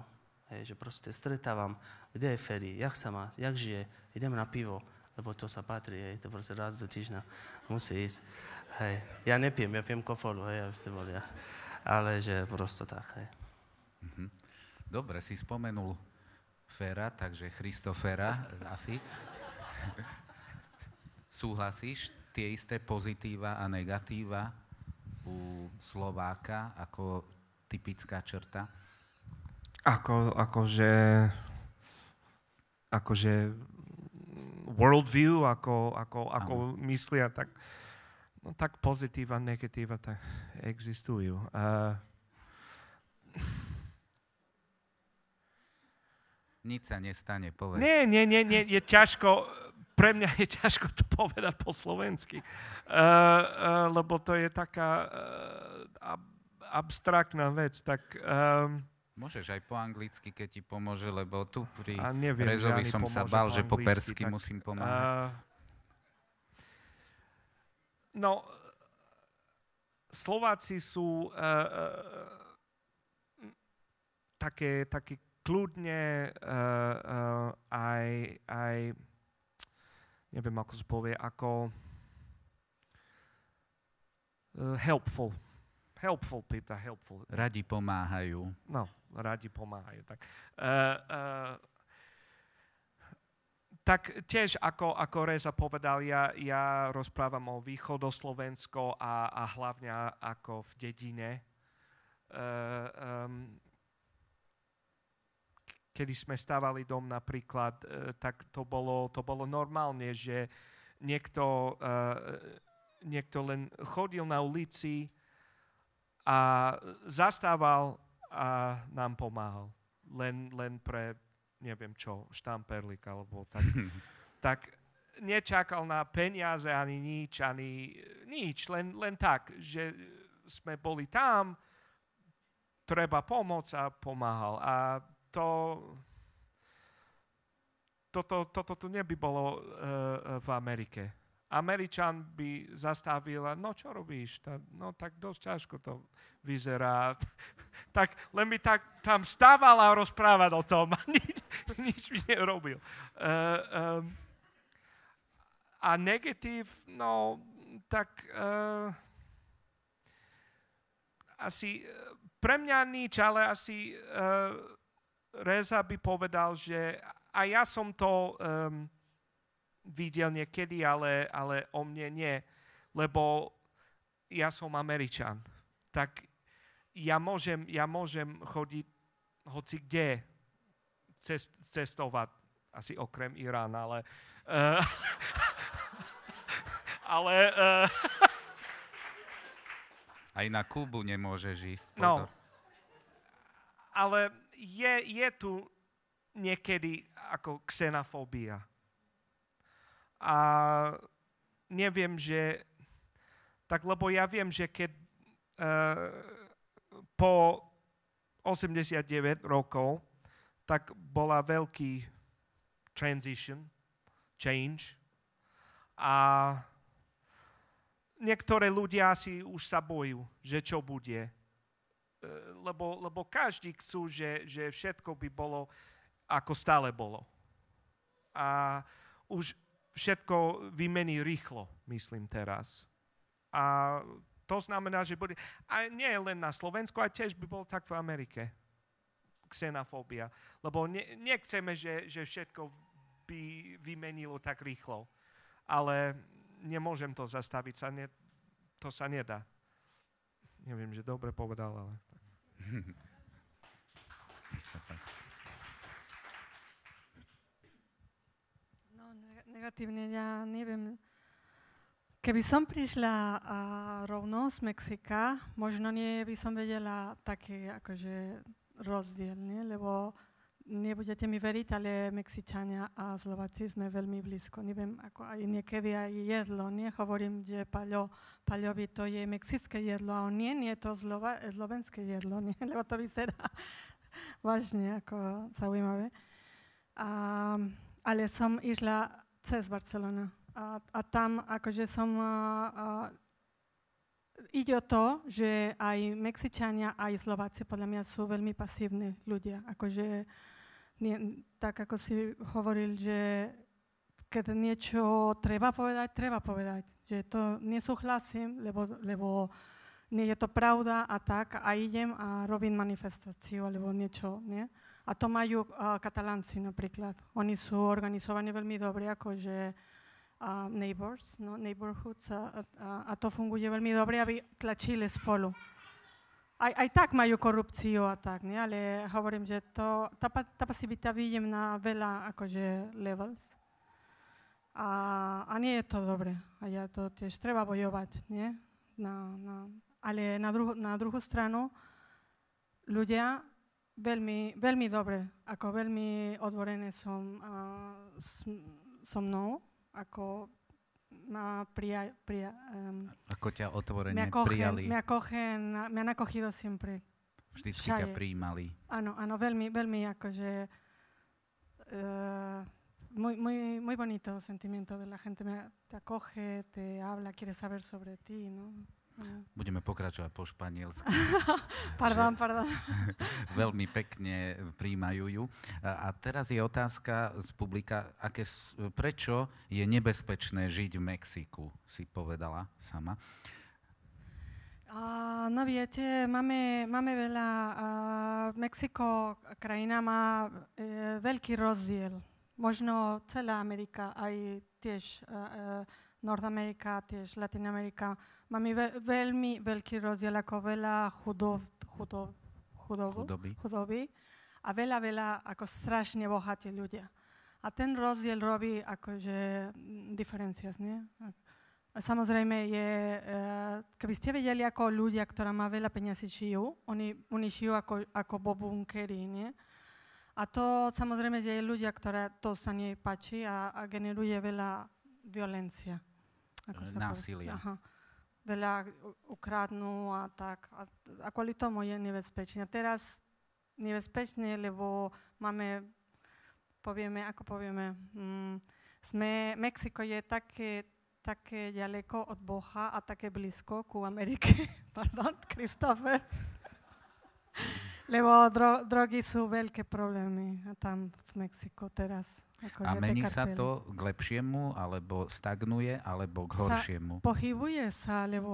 Hej, že proste stretávam, kde je Ferry, jak sa má, jak žije, idem na pivo, lebo to sa patrí, hej, to proste raz do týždňa musí ísť. Hej, ja nepijem, ja pijem kofolu, hej, aby ste boli. Ale že prosto tak, hej. Mhm. Dobre, si spomenul Fera, takže Christofera asi. Súhlasíš tie isté pozitíva a negatíva u Slováka ako typická črta? Ako, akože, akože worldview, ako, ako, ako myslia, tak, no, tak pozitíva, negatíva tak existujú. Uh, Nič sa nestane, povedz. nie, nie, nie, nie, je ťažko, pre mňa je ťažko to povedať po slovensky, uh, uh, lebo to je taká uh, ab, abstraktná vec, tak um, Môžeš aj po anglicky, keď ti pomôže, lebo tu pri A neviem, Rezovi som sa bal, po že po persky tak, musím pomáhať. Uh, no, Slováci sú uh, uh, také, také kľudne uh, uh, aj, aj, neviem ako sa povie, ako uh, helpful. Helpful people, helpful. Radi pomáhajú. No, radi pomáhajú. Tak, uh, uh, tak tiež, ako, ako Reza povedal, ja, ja rozprávam o východoslovensko a, a hlavne ako v dedine. Uh, um, kedy sme stávali dom napríklad, uh, tak to bolo, to bolo normálne, že niekto, uh, niekto len chodil na ulici, a zastával a nám pomáhal. Len, len pre, neviem čo, štamperlik alebo tak. [LAUGHS] tak nečakal na peniaze ani nič, ani nič, len, len tak, že sme boli tam, treba pomôcť a pomáhal. A to, toto, toto tu neby uh, v Amerike. Američan by zastavil no čo robíš? Ta, no tak dosť ťažko to vyzerá. [LAUGHS] tak len by tak tam stával a rozprávať o tom a [LAUGHS] nič, nič by nerobil. Uh, um, a negatív, no tak uh, asi pre mňa nič, ale asi uh, Reza by povedal, že a ja som to um, videl niekedy, ale, ale o mne nie, lebo ja som Američan. Tak ja môžem, ja môžem chodiť hoci kde cest, cestovať, asi okrem Irána, ale... Uh, [LAUGHS] ale... Uh, Aj na Kubu nemôžeš ísť. No, Pozor. Ale je, je tu niekedy ako xenofóbia. A neviem, že... Tak lebo ja viem, že keď uh, po 89 rokov, tak bola veľký transition, change. A niektoré ľudia si už sa bojú, že čo bude. E, Lebo, lebo každý chcú, že, že všetko by bolo, ako stále bolo. A už všetko vymení rýchlo, myslím teraz. A to znamená, že bude... A nie len na Slovensku, a tiež by bolo tak v Amerike. Xenofóbia. Lebo ne, nechceme, že, že všetko by vymenilo tak rýchlo. Ale nemôžem to zastaviť, sa ne, to sa nedá. Neviem, že dobre povedal, ale... [LAUGHS] No, neg- negatívne, ja neviem. Keby som prišla a, rovno z Mexika, možno nie by som vedela taký akože rozdiel, nie? lebo nebudete mi veriť, ale Mexičania a Slováci sme veľmi blízko. Neviem, ako aj niekedy aj jedlo, nie? Hovorím, že Paľo, Paľovi to je mexické jedlo, a nie, nie, to zlova, slovenské jedlo, nie? [LAUGHS] Lebo to vyzerá [LAUGHS] vážne ako zaujímavé. A, ale som išla cez Barcelona. A, a tam akože som... A, a, ide o to, že aj Mexičania, aj Slováci podľa mňa sú veľmi pasívni ľudia. Akože, nie, tak ako si hovoril, že keď niečo treba povedať, treba povedať. Že to nesúhlasím, lebo, lebo nie je to pravda a tak a idem a robím manifestáciu alebo niečo. Nie? A to majú uh, katalánci napríklad. Oni sú organizovaní veľmi dobre, akože uh, neighbors, no, neighborhoods a, a, a to funguje veľmi dobre, aby tlačili spolu. Aj, aj tak majú korupciu a tak, nie? ale hovorím, že to, tá, tá pasivita vidím na veľa akože levels. A, a nie je to dobre. A ja to tiež treba bojovať, nie? Na, na, ale na, druhu, na druhú stranu ľudia veľmi, veľmi dobre, ako veľmi odvorené som uh, so mnou, ako ma prija, prija, um, ťa otvorene me, acogen, me, acogen, me han acogido siempre. vždycky ťa všade. prijímali. Áno, áno, veľmi, veľmi akože uh, muy, muy, muy bonito sentimiento de la gente me te acoge, te habla, quiere saber sobre ti, ¿no? Áno. Budeme pokračovať po španielsky. [LAUGHS] Pardon, pardon. [LAUGHS] Veľmi pekne príjmajú ju. A teraz je otázka z publika, aké, prečo je nebezpečné žiť v Mexiku, si povedala sama. A, no viete, máme, máme veľa, a, Mexiko, krajina má e, veľký rozdiel. Možno celá Amerika, aj tiež e, e, Nordamerika, tiež Latinamerika. Máme ve, veľmi veľký rozdiel, ako veľa chudov, chudov, chudobu, Chudoby. chudoby a veľa, veľa ako strašne bohatí ľudia. A ten rozdiel robí akože mm, diferencias, nie? A samozrejme je, eh, keby ste vedeli, ako ľudia, ktorá má veľa peniazy žijú, oni, oni žijú ako, ako bobunkeri, nie? A to samozrejme, je ľudia, ktoré to sa nie páči a, a generuje veľa violencia. Povie. násilia. Aha. Veľa ukradnú a tak. A, a kvôli tomu je nebezpečné. Teraz nebezpečné, lebo máme, povieme, ako povieme, mm, sme, Mexiko je také, také ďaleko od Boha a také blízko ku Amerike. [LAUGHS] Pardon, Christopher. Lebo dro, drogy sú veľké problémy tam v Mexiku teraz. Akože A mení sa to k lepšiemu, alebo stagnuje, alebo k Sa- horšiemu? Pohybuje sa, lebo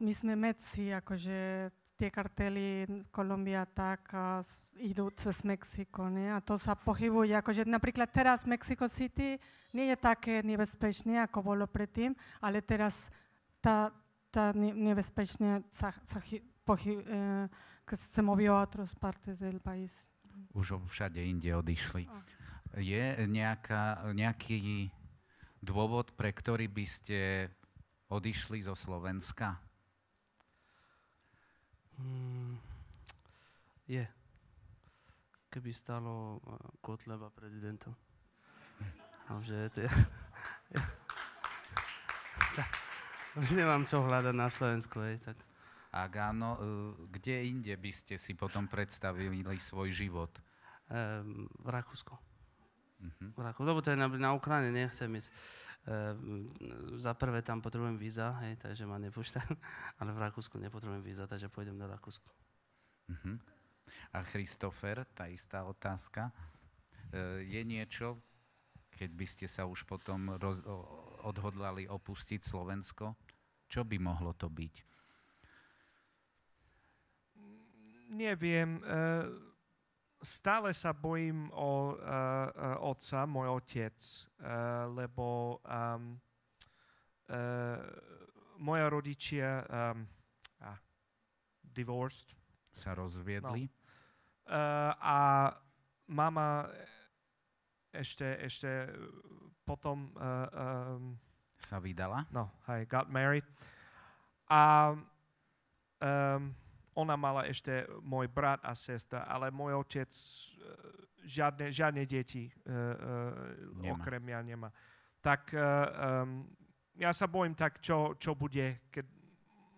my sme medci, akože tie kartely Kolumbia tak a idú cez Mexiko, ne? A to sa pohybuje, akože napríklad teraz Mexico City nie je také nebezpečné, ako bolo predtým, ale teraz tá, tá ne- nebezpečné sa, sa pohy, eh, se movió a otras partes del país. Už všade inde odišli. A. Je nejaká, nejaký dôvod, pre ktorý by ste odišli zo Slovenska? Je. Keby stalo uh, Kotleba prezidentom. Takže to je... [LAUGHS] Už nemám čo hľadať na Slovensku, hej, tak. Ak áno, e, kde inde by ste si potom predstavili svoj život? Um, v Rakúsku. Uh-huh. V Rakúsku. Lebo to je na, na Ukrajine, nechcem ísť. Um, za prvé tam potrebujem víza, hej, takže ma nepúšťajú. [LAUGHS] Ale v Rakúsku nepotrebujem víza, takže pôjdem do Rakúsku. Uh-huh. A Christopher, tá istá otázka. Uh, je niečo, keď by ste sa už potom roz, odhodlali opustiť Slovensko, čo by mohlo to byť? Neviem. Uh, stále sa bojím o uh, uh, otca, môj otec, uh, lebo um, uh, moja rodičia um, ah, divorced. Sa rozviedli? No. Uh, a mama ešte, ešte potom... Uh, um, sa vydala? No, I got married. A um, ona mala ešte môj brat a sestra, ale môj otec uh, žiadne, žiadne deti uh, uh, okrem mňa nemá. Tak um, ja sa bojím tak, čo, čo bude, keď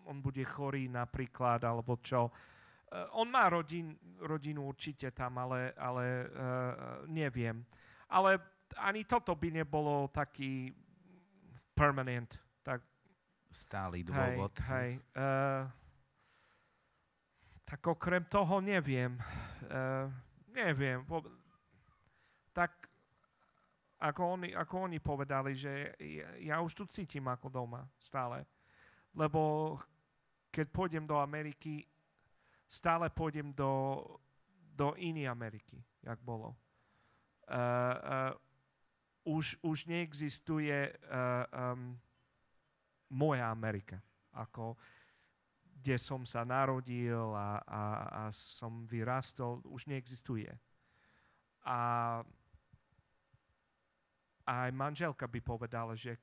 on bude chorý napríklad, alebo čo. On má rodin, rodinu určite tam, ale, ale uh, neviem. Ale ani toto by nebolo taký permanent. Tak, Stály dôvod. Hej, hej. Uh, tak okrem toho neviem. Uh, neviem. Tak ako oni, ako oni povedali, že ja, ja už tu cítim ako doma stále. Lebo keď pôjdem do Ameriky, stále pôjdem do, do inej Ameriky, jak bolo. Uh, uh, už, už neexistuje uh, um, moja Amerika, ako kde som sa narodil a, a, a som vyrastol, už neexistuje. A, a aj manželka by povedala, že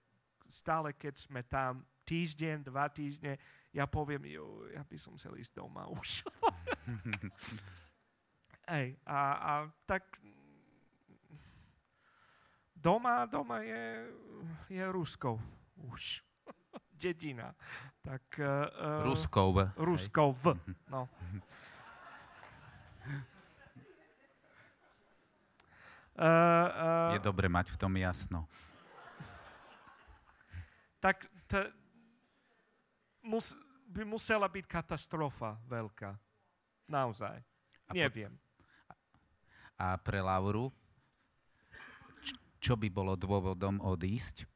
stále keď sme tam týždeň, dva týždne, ja poviem, jo, ja by som chcel ísť doma už. [LAUGHS] Ej, a, a tak doma, doma je, je Rusko už. Dedina. Tak, uh, Ruskov. Ruskov, no. Uh, uh, je dobre mať v tom jasno. Tak t- mus, by musela byť katastrofa veľká. Naozaj. A Neviem. Po- a pre Lauru čo by bolo dôvodom odísť?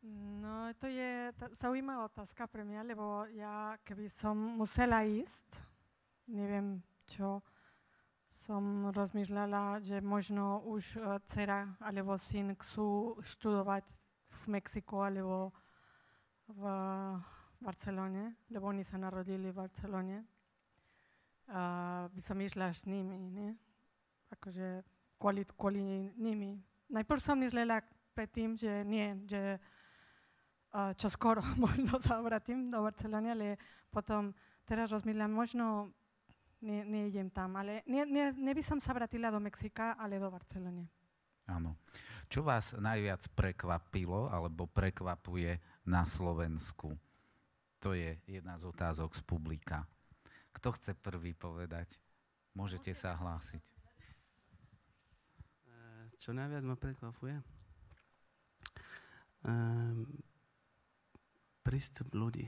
No, to je zaujímavá otázka pre mňa, lebo ja keby som musela ísť, neviem čo, som rozmýšľala, že možno už uh, dcera alebo syn chcú študovať v Mexiku alebo v Barcelone, lebo oni sa narodili v Barcelone. Uh, by som išla s nimi, nie? Akože kvôli, kvôli nimi. Najprv som myslela predtým, že nie, že čo skoro [LAUGHS] možno sa obratím do Barcelony, ale potom teraz rozmýšľam, možno ne, nejdem tam, ale ne, ne, neby som sa vrátila do Mexika, ale do Barcelony. Áno. Čo vás najviac prekvapilo alebo prekvapuje na Slovensku? To je jedna z otázok z publika. Kto chce prvý povedať? Môžete sa hlásiť. Čo najviac ma prekvapuje? um, prístup ľudí.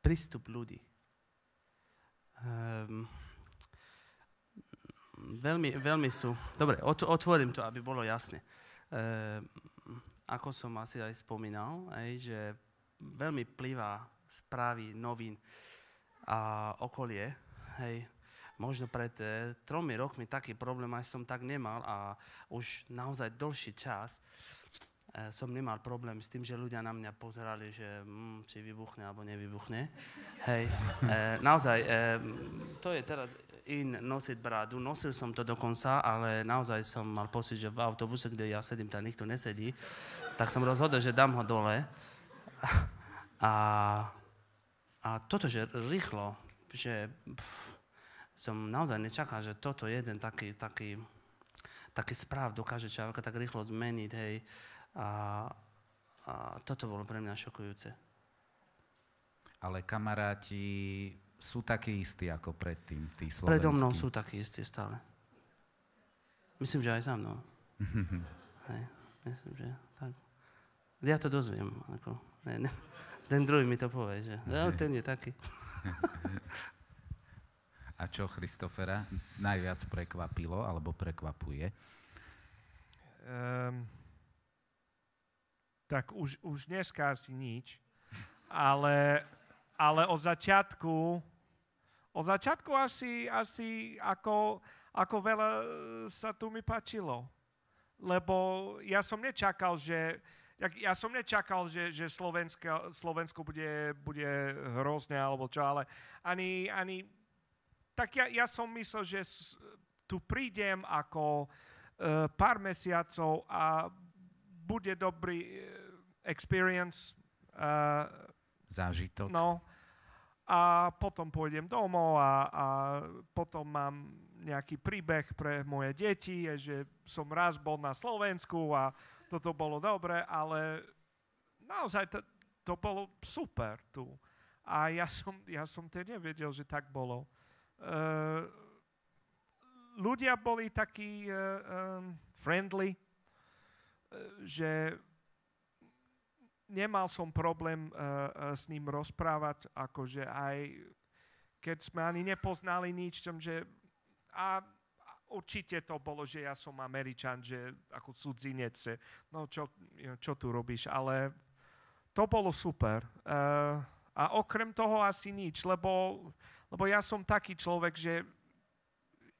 Prístup ľudí. Um, veľmi, veľmi sú... Dobre, otvorím to, aby bolo jasné. Um, ako som asi aj spomínal, aj, že veľmi plýva správy, novín a okolie. Hej, možno pred e, tromi rokmi taký problém aj som tak nemal a už naozaj dlhší čas Eh, som nemal problém s tým, že ľudia na mňa pozerali, že hm, či vybuchne alebo nevybuchne. Hej, e, naozaj, e, to je teraz in nosiť bradu. Nosil som to dokonca, ale naozaj som mal pocit, že v autobuse, kde ja sedím, tam nikto nesedí, tak som rozhodol, že dám ho dole. A, a toto, že rýchlo, že pff, som naozaj nečakal, že toto jeden taký, taký, taký správ dokáže človeka tak rýchlo zmeniť, hej. A, a toto bolo pre mňa šokujúce. Ale kamaráti sú takí istí ako predtým, tí slovenskí. Predo mnou sú takí istí stále. Myslím, že aj za mnou. [LAUGHS] Hej, myslím, že tak. Ja to dozviem. Ako, ne, ne. Ten druhý mi to povie, že no, ten je taký. [LAUGHS] A čo Christofera najviac prekvapilo alebo prekvapuje? Um, tak už, už dneska asi nič, ale, ale od začiatku, od začiatku asi, asi ako, ako veľa sa tu mi páčilo. Lebo ja som nečakal, že, ja som nečakal, že, že Slovensko, Slovensko bude, bude hrozné alebo čo, ale ani, ani tak ja, ja som myslel, že tu prídem ako uh, pár mesiacov a bude dobrý uh, experience. Uh, Zážitok. No. A potom pôjdem domov a, a potom mám nejaký príbeh pre moje deti, že som raz bol na Slovensku a toto bolo dobre, ale naozaj to, to bolo super tu. A ja som, ja som to nevedel, že tak bolo. Uh, ľudia boli takí uh, um, friendly, uh, že nemal som problém uh, s ním rozprávať, akože aj keď sme ani nepoznali nič, že a určite to bolo, že ja som Američan, že ako cudzinec, no čo, čo tu robíš, ale to bolo super. Uh, a okrem toho asi nič, lebo lebo ja som taký človek, že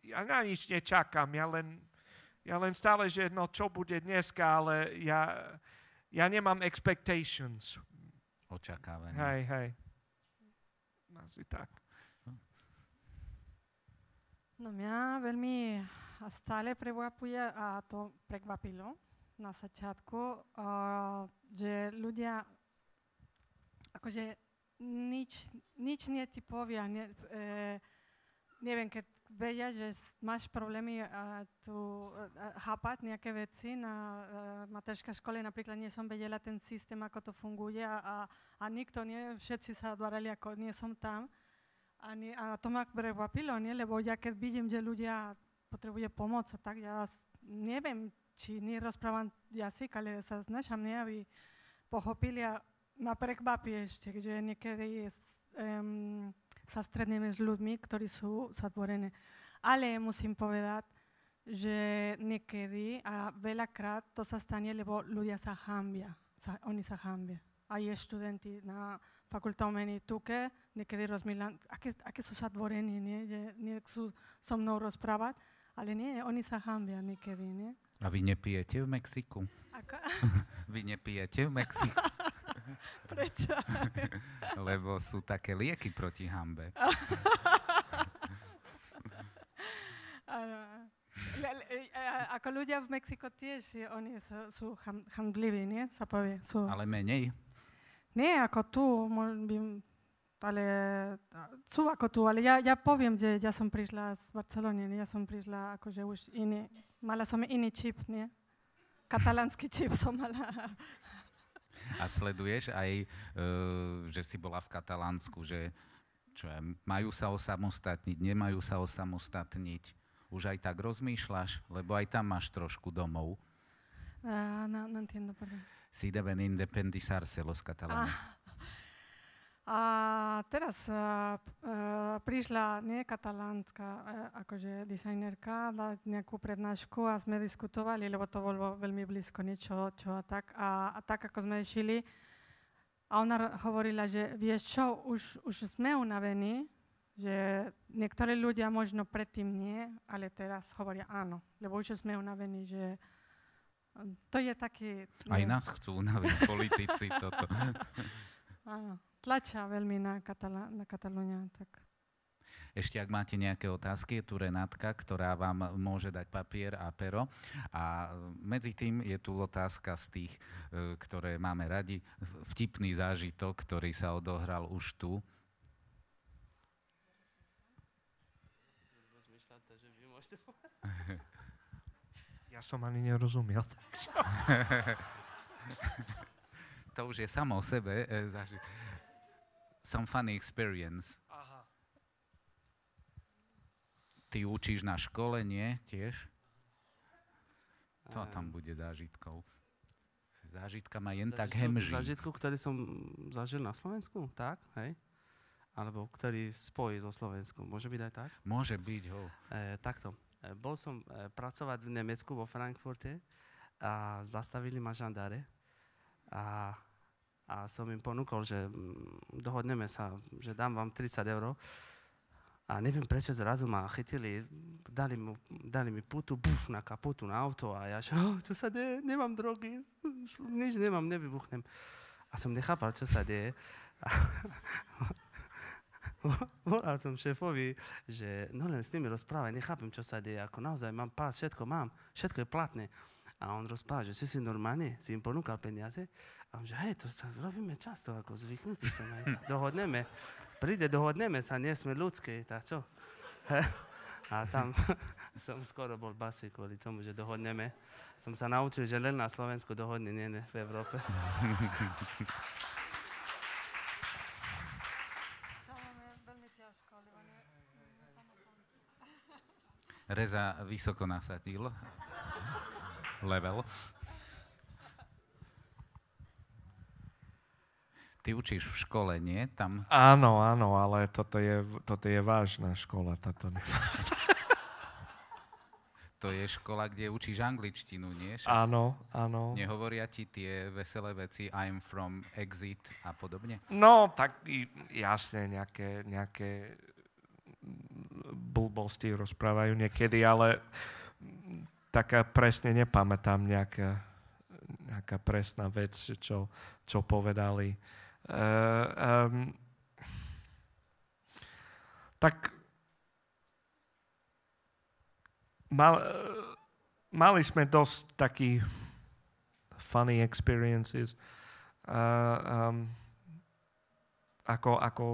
ja na nič nečakám, ja len, ja len stále, že no čo bude dneska, ale ja, ja nemám expectations. Očakávanie. Hej, hej. Asi tak. No mňa veľmi stále prekvapuje a to prekvapilo na začiatku, že ľudia akože nič, nič nie ti povia. Ne, e, neviem, keď vedia, že máš problémy a tu a, chápať nejaké veci na materskej škole, napríklad nie som vedela ten systém, ako to funguje a, a nikto, nie, všetci sa dvarali, ako nie som tam. A, nie, a to ma prekvapilo, nie? lebo ja keď vidím, že ľudia potrebujú pomoc, tak ja neviem, či nie rozprávam jazyk, ale sa snažím, aby pochopili a ma prekvapí ešte, že niekedy um, sa stretneme s ľuďmi, ktorí sú zatvorené. Ale musím povedať, že niekedy a veľakrát to sa stane, lebo ľudia sa hambia. Sa, oni sa hambia. Aj študenti na fakulta umení tuke, niekedy rozmýšľam, aké, aké sú zatvorení, nie? že nechcú so mnou rozprávať, ale nie, oni sa hambia niekedy. Nie? A vy nepijete v Mexiku? Ako? [LAUGHS] vy nepijete v Mexiku? [LAUGHS] [LAUGHS] Prečo? [LAUGHS] Lebo sú také lieky proti hambe. [LAUGHS] Áno. Ako ľudia v Mexiku tiež, oni sú, sú handliví, nie? Sa povie. Sú. Ale menej? Nie, ako tu, ale sú ako tu, ale ja, ja poviem, že ja som prišla z Barcelony, ja som prišla akože už iný, mala som iný čip, nie? Katalánsky čip som mala. A sleduješ aj, uh, že si bola v Katalánsku, že čo je, majú sa osamostatniť, nemajú sa osamostatniť. Už aj tak rozmýšľaš, lebo aj tam máš trošku domov. Uh, no, no entiendo, perdón. Si deben independizarse los catalanes. Ah. A teraz uh, uh, prišla nie katalánska uh, akože dizajnerka dať nejakú prednášku a sme diskutovali, lebo to bolo veľmi blízko niečo, čo a tak. A, a tak, ako sme šili, a ona hovorila, že vieš čo, už, už sme unavení, že niektorí ľudia možno predtým nie, ale teraz hovoria áno, lebo už sme unavení, že to je taký... Aj nás chcú unaviť politici toto. [LAUGHS] áno tlačia veľmi na, Katala, na Katalónia. Tak. Ešte ak máte nejaké otázky, je tu Renátka, ktorá vám môže dať papier a pero. A medzi tým je tu otázka z tých, e, ktoré máme radi. Vtipný zážitok, ktorý sa odohral už tu. takže. [LAUGHS] Ja som ani nerozumiel. [LAUGHS] To už je samo o sebe e, zaži- Some funny experience. Aha. Ty učíš na škole, nie? Tiež? To Ehm, tam bude zážitkov. Zážitka ma jen Zažitku- tak hemží. Zažitku, ktorý som zažil na Slovensku, tak, hej? Alebo ktorý spojí so Slovenskom, môže byť aj tak? Môže byť, ho. E, takto, e, bol som e, pracovať v Nemecku, vo Frankfurte a zastavili ma žandáre a, a som im ponúkol, že mm, dohodneme sa, že dám vám 30 eur a neviem prečo zrazu ma chytili, dali, mu, dali mi putu, buf, na kaputu, na auto a ja, že oh, čo sa deje, nemám drogy, nič nemám, nevybuchnem. A som nechápal, čo sa deje. [LAUGHS] Volal som šéfovi, že no len s nimi rozprávaj, nechápem, čo sa deje, ako naozaj mám pás, všetko mám, všetko je platné. A on rozpráva, že si si normálne, si im ponúkal peniaze. A on že hej, to sa robíme často, ako zvyknutí som aj. [LAUGHS] Dohodneme, príde, dohodneme sa, nie sme ľudské, tak čo? [LAUGHS] A tam [LAUGHS] som skoro bol basy kvôli tomu, že dohodneme. Som sa naučil, že len na Slovensku dohodne, nie, nie v Európe. To Reza vysoko nasadil. Level. Ty učíš v škole, nie? Tam Áno, áno, ale toto je, toto je vážna škola. Táto ne... [LAUGHS] to je škola, kde učíš angličtinu, nie? Všetci- Áno, áno. Nehovoria ti tie veselé veci I'm from exit a podobne? No, tak i- jasne, nejaké, nejaké blbosti rozprávajú niekedy, ale taká presne nepamätám nejaká, nejaká presná vec, čo, čo povedali. Uh, um, tak mal, mali sme dosť takých funny experiences. Uh, um, ako, ako,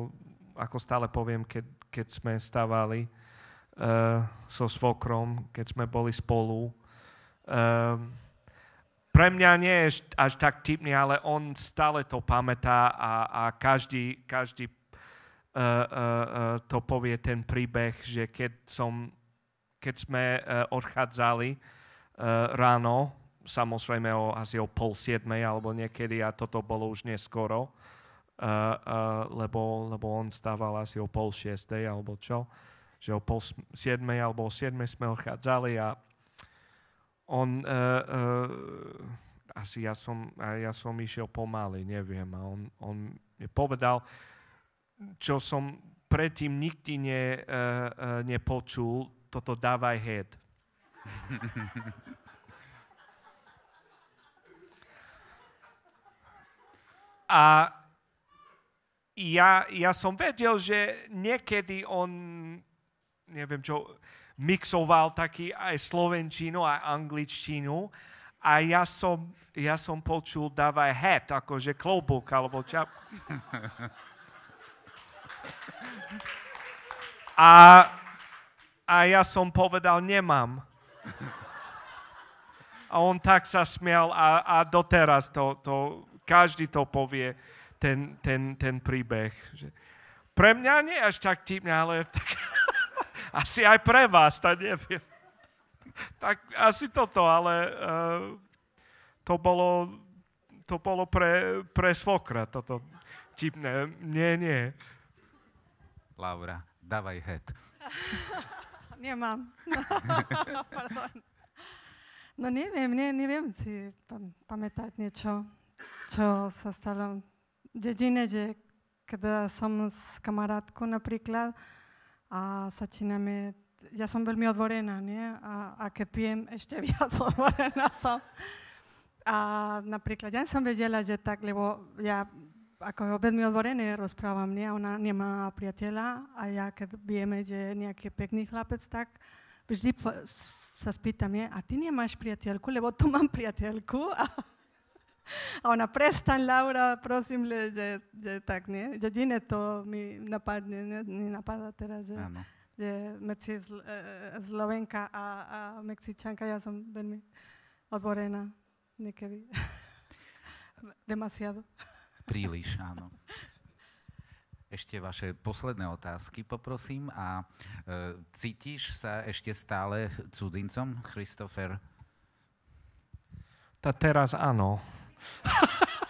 ako stále poviem, keď, keď sme stávali so svokrom, keď sme boli spolu. Um, pre mňa nie je až tak tipný, ale on stále to pamätá a, a každý, každý uh, uh, to povie ten príbeh, že keď, som, keď sme odchádzali ráno, samozrejme o, asi o pol siedmej alebo niekedy a toto bolo už neskoro, lebo, lebo on stával asi o pol šiestej alebo čo, že o pol siedmej alebo o siedmej sme odchádzali a on, uh, uh, asi ja som, ja som išiel pomaly, neviem, a on, on mi povedal, čo som predtým nikdy ne, uh, uh, nepočul, toto dávaj head. [LAUGHS] A ja, ja som vedel, že niekedy on, neviem čo, mixoval taký aj slovenčinu, aj angličtinu a ja som, ja som počul dávaj hat, akože klobúk alebo čap. [LAUGHS] A, a ja som povedal, nemám. A on tak sa smial a, a doteraz to, to, každý to povie, ten, ten, ten príbeh. Pre mňa nie až tak tipné, ale tak, asi aj pre vás, tak neviem. Tak asi toto, ale uh, to bolo, to bolo pre, pre svokra, toto tipné. Nie, nie. Laura, dávaj head. [LAUGHS] Nemám. No, [LAUGHS] pardon. No neviem, ne, neviem si pam- pamätať niečo, čo sa stalo v dedine, že keď som s kamarátkou napríklad a začíname, ja som veľmi otvorená, nie? A, a keď pijem, ešte [LAUGHS] viac otvorená som. A napríklad ja som vedela, že tak, lebo ja ako veľmi otvorené rozprávam, nie? Ona nemá priateľa a ja keď vieme, že nejaký pekný chlapec, tak vždy sa spýtam, nie? a ty nemáš priateľku, lebo tu mám priateľku. A, [LAUGHS] [LAUGHS] a ona, prestaň, Laura, prosím, že, že tak, nie? Jediné to mi napadne, ne, mi napadá teraz, že Áno. že medzi zl, e, Slovenka a, a Mexičanka ja som veľmi odborená niekedy. [LAUGHS] Demasiado. Príliš, áno. Ešte vaše posledné otázky poprosím. A e, cítiš sa ešte stále cudzincom, Christopher? Tá teraz áno. [LAUGHS]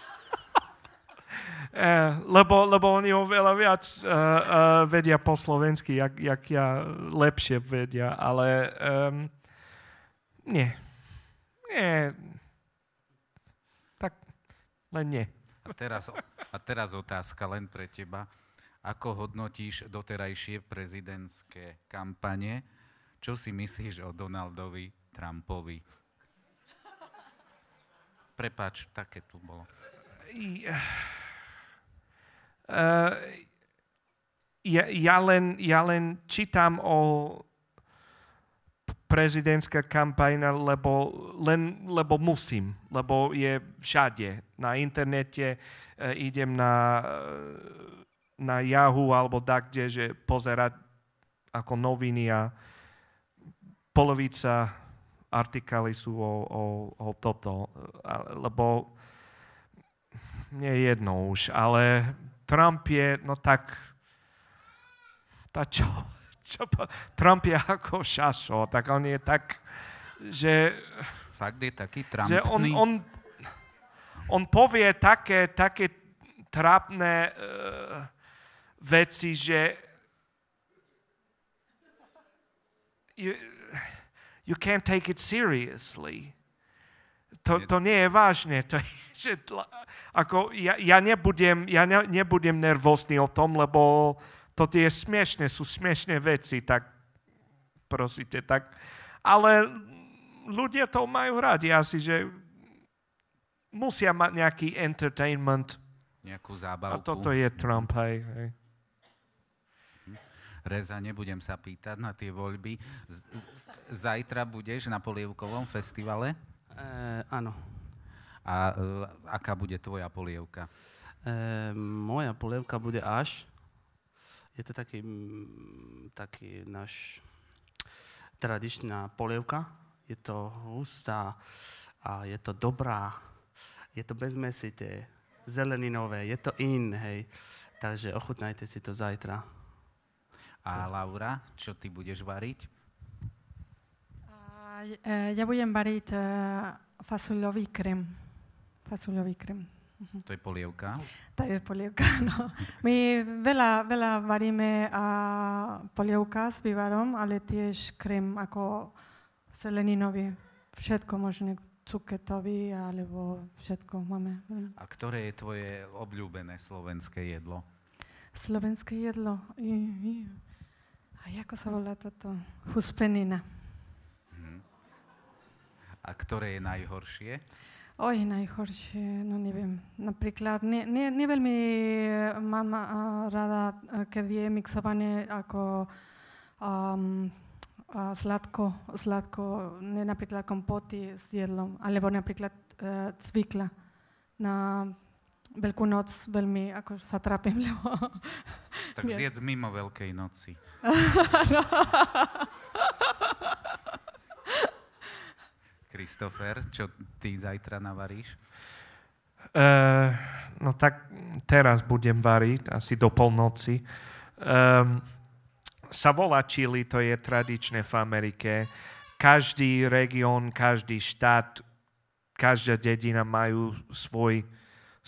Eh, lebo, lebo oni oveľa viac uh, uh, vedia po slovensky, jak, jak ja lepšie vedia, ale um, nie. Nie. Tak len nie. A teraz, a teraz otázka len pre teba. Ako hodnotíš doterajšie prezidentské kampane? Čo si myslíš o Donaldovi Trumpovi? Prepač, také tu bolo. I, Uh, ja, ja, len, ja len čítam o prezidentská kampaň, lebo, len, lebo musím, lebo je všade. Na internete uh, idem na, na Yahoo alebo tak, kde, že pozerať ako noviny a polovica artikály sú o, o, o toto, lebo nie je jedno už, ale Trump je, no tak, tá čo, čo, Trump je ako šašo, tak on je tak, že... Fakt je taký Trumpný. Že on, on, on povie také, také trápne uh, veci, že you, you can't take it seriously. To, to nie je vážne. To je, [LAUGHS] že ako ja, ja, nebudem, ja ne, nebudem nervózny o tom, lebo to tie smiešne, sú smiešne veci, tak prosíte, tak. Ale ľudia to majú radi asi, že musia mať nejaký entertainment. Nejakú zábavku. A toto je Trump, hej. hej. Reza, nebudem sa pýtať na tie voľby. Z, zajtra budeš na Polievkovom festivale? E, áno. A uh, aká bude tvoja polievka? E, moja polievka bude až. Je to taký, mm, taký náš tradičná polievka. Je to hustá a je to dobrá. Je to bezmesité, zeleninové, je to in, hej. Takže ochutnajte si to zajtra. A Laura, čo ty budeš variť? Uh, ja budem variť uh, fasolový krem fazuľový krem. Uh-huh. To je polievka? To je polievka, [LAUGHS] no. My veľa, veľa varíme a polievka s vývarom, ale tiež krem ako seleninový. Všetko možné, cuketový, alebo všetko máme. A ktoré je tvoje obľúbené slovenské jedlo? Slovenské jedlo? A ako sa volá toto? Huspenina. Uh-huh. A ktoré je najhoršie? Oj, najhoršie, no neviem. Napríklad, nie, nie, nie veľmi mám rada, keď je mixované ako um, a sladko, sladko, ne napríklad kompoty s jedlom, alebo napríklad uh, cvikla. Na Veľkú noc veľmi ako sa trápim, [LAUGHS] lebo... Tak zjedz mimo Veľkej noci. [LAUGHS] no. [LAUGHS] Kristofer, čo ty zajtra navaríš? Uh, no tak teraz budem variť, asi do polnoci. Um, sa volá chili, to je tradičné v Amerike. Každý región, každý štát, každá dedina majú svoj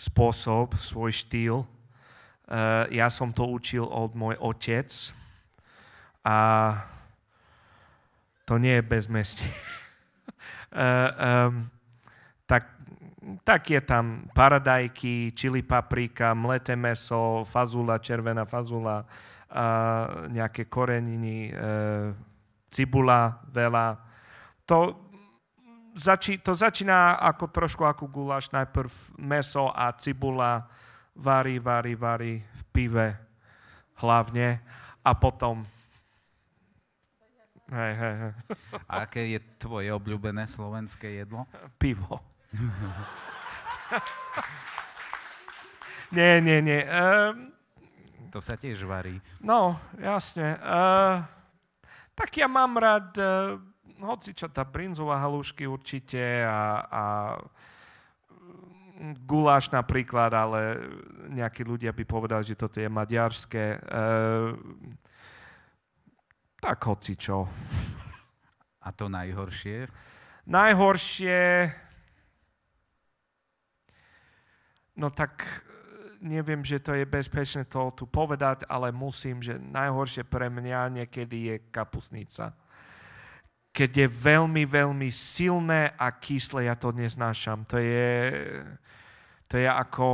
spôsob, svoj štýl. Uh, ja som to učil od môj otec a to nie je bez mesti. um, [LAUGHS] tak, tak je tam paradajky, čili paprika, mleté meso, fazula, červená fazula, uh, nejaké koreniny, uh, cibula veľa. To, zači, to začína ako trošku ako guláš, najprv meso a cibula, varí, varí, varí v pive hlavne a potom Hej, hej, hej. A aké je tvoje obľúbené slovenské jedlo? Pivo. nie, nie, nie. Um, to sa tiež varí. No, jasne. Uh, tak ja mám rád, uh, hoci čo tá brinzová halušky určite a, a mm, guláš napríklad, ale nejakí ľudia by povedali, že toto je maďarské. Uh, tak hoci čo. A to najhoršie? Najhoršie... No tak neviem, že to je bezpečné to tu povedať, ale musím, že najhoršie pre mňa niekedy je kapusnica. Keď je veľmi, veľmi silné a kyslé, ja to neznášam. To je, to je ako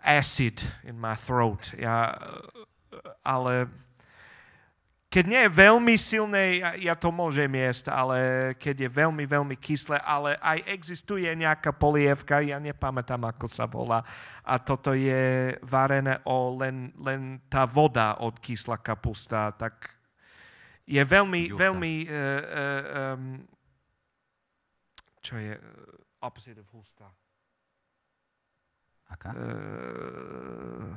acid in my throat. Ja, ale keď nie je veľmi silné, ja, ja to môžem jesť, ale keď je veľmi, veľmi kyslé, ale aj existuje nejaká polievka, ja nepamätám, ako sa volá. A toto je varené o len, len tá voda od kyslá kapusta, tak je veľmi, Jucha. veľmi, uh, uh, um, čo je, uh, opposite of hustá. Aká? Uh,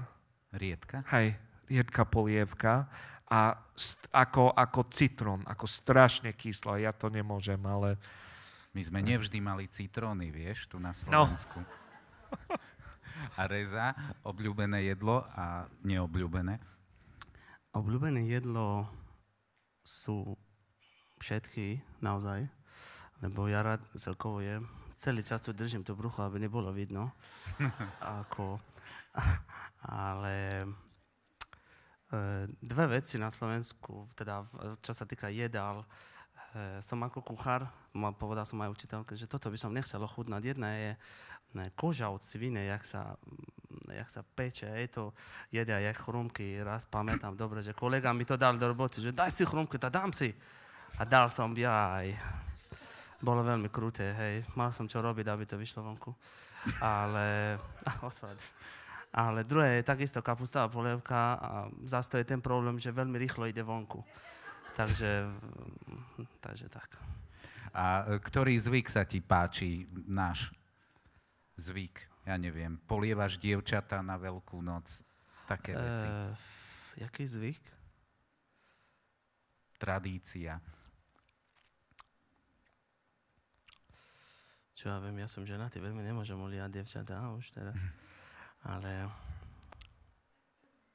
riedka? Hej, riedka polievka a st- ako, ako citrón, ako strašne kyslo. Ja to nemôžem, ale... My sme nevždy mali citróny, vieš, tu na no. Slovensku. No. a reza, obľúbené jedlo a neobľúbené? Obľúbené jedlo sú všetky, naozaj. Lebo ja rád celkovo jem. Celý čas tu držím to brucho, aby nebolo vidno. [LAUGHS] Ako, ale Eh, dve veci na Slovensku, teda čo sa týka jedál. Eh, som ako kuchár, povedal som aj učiteľke, že toto by som nechcel ochutnať. Jedna je koža od svine, jak sa, jak sa peče, je to jedia jak chrumky. Raz pamätám dobre, že kolega mi to dal do roboty, že daj si chrumky, to dám si. A dal som, aj. Bolo veľmi kruté, hej. Mal som čo robiť, aby to vyšlo vonku. Ale... [LAUGHS] Ah, ale druhé je takisto kapustová polievka a zase to je ten problém, že veľmi rýchlo ide vonku. Takže, takže tak. A e, ktorý zvyk sa ti páči, náš zvyk? Ja neviem, polievaš dievčata na Veľkú noc, také veci. Uh, jaký zvyk? Tradícia. Čo ja viem, ja som ženatý, veľmi nemôžem uliať dievčatá už teraz. [LAUGHS] Ale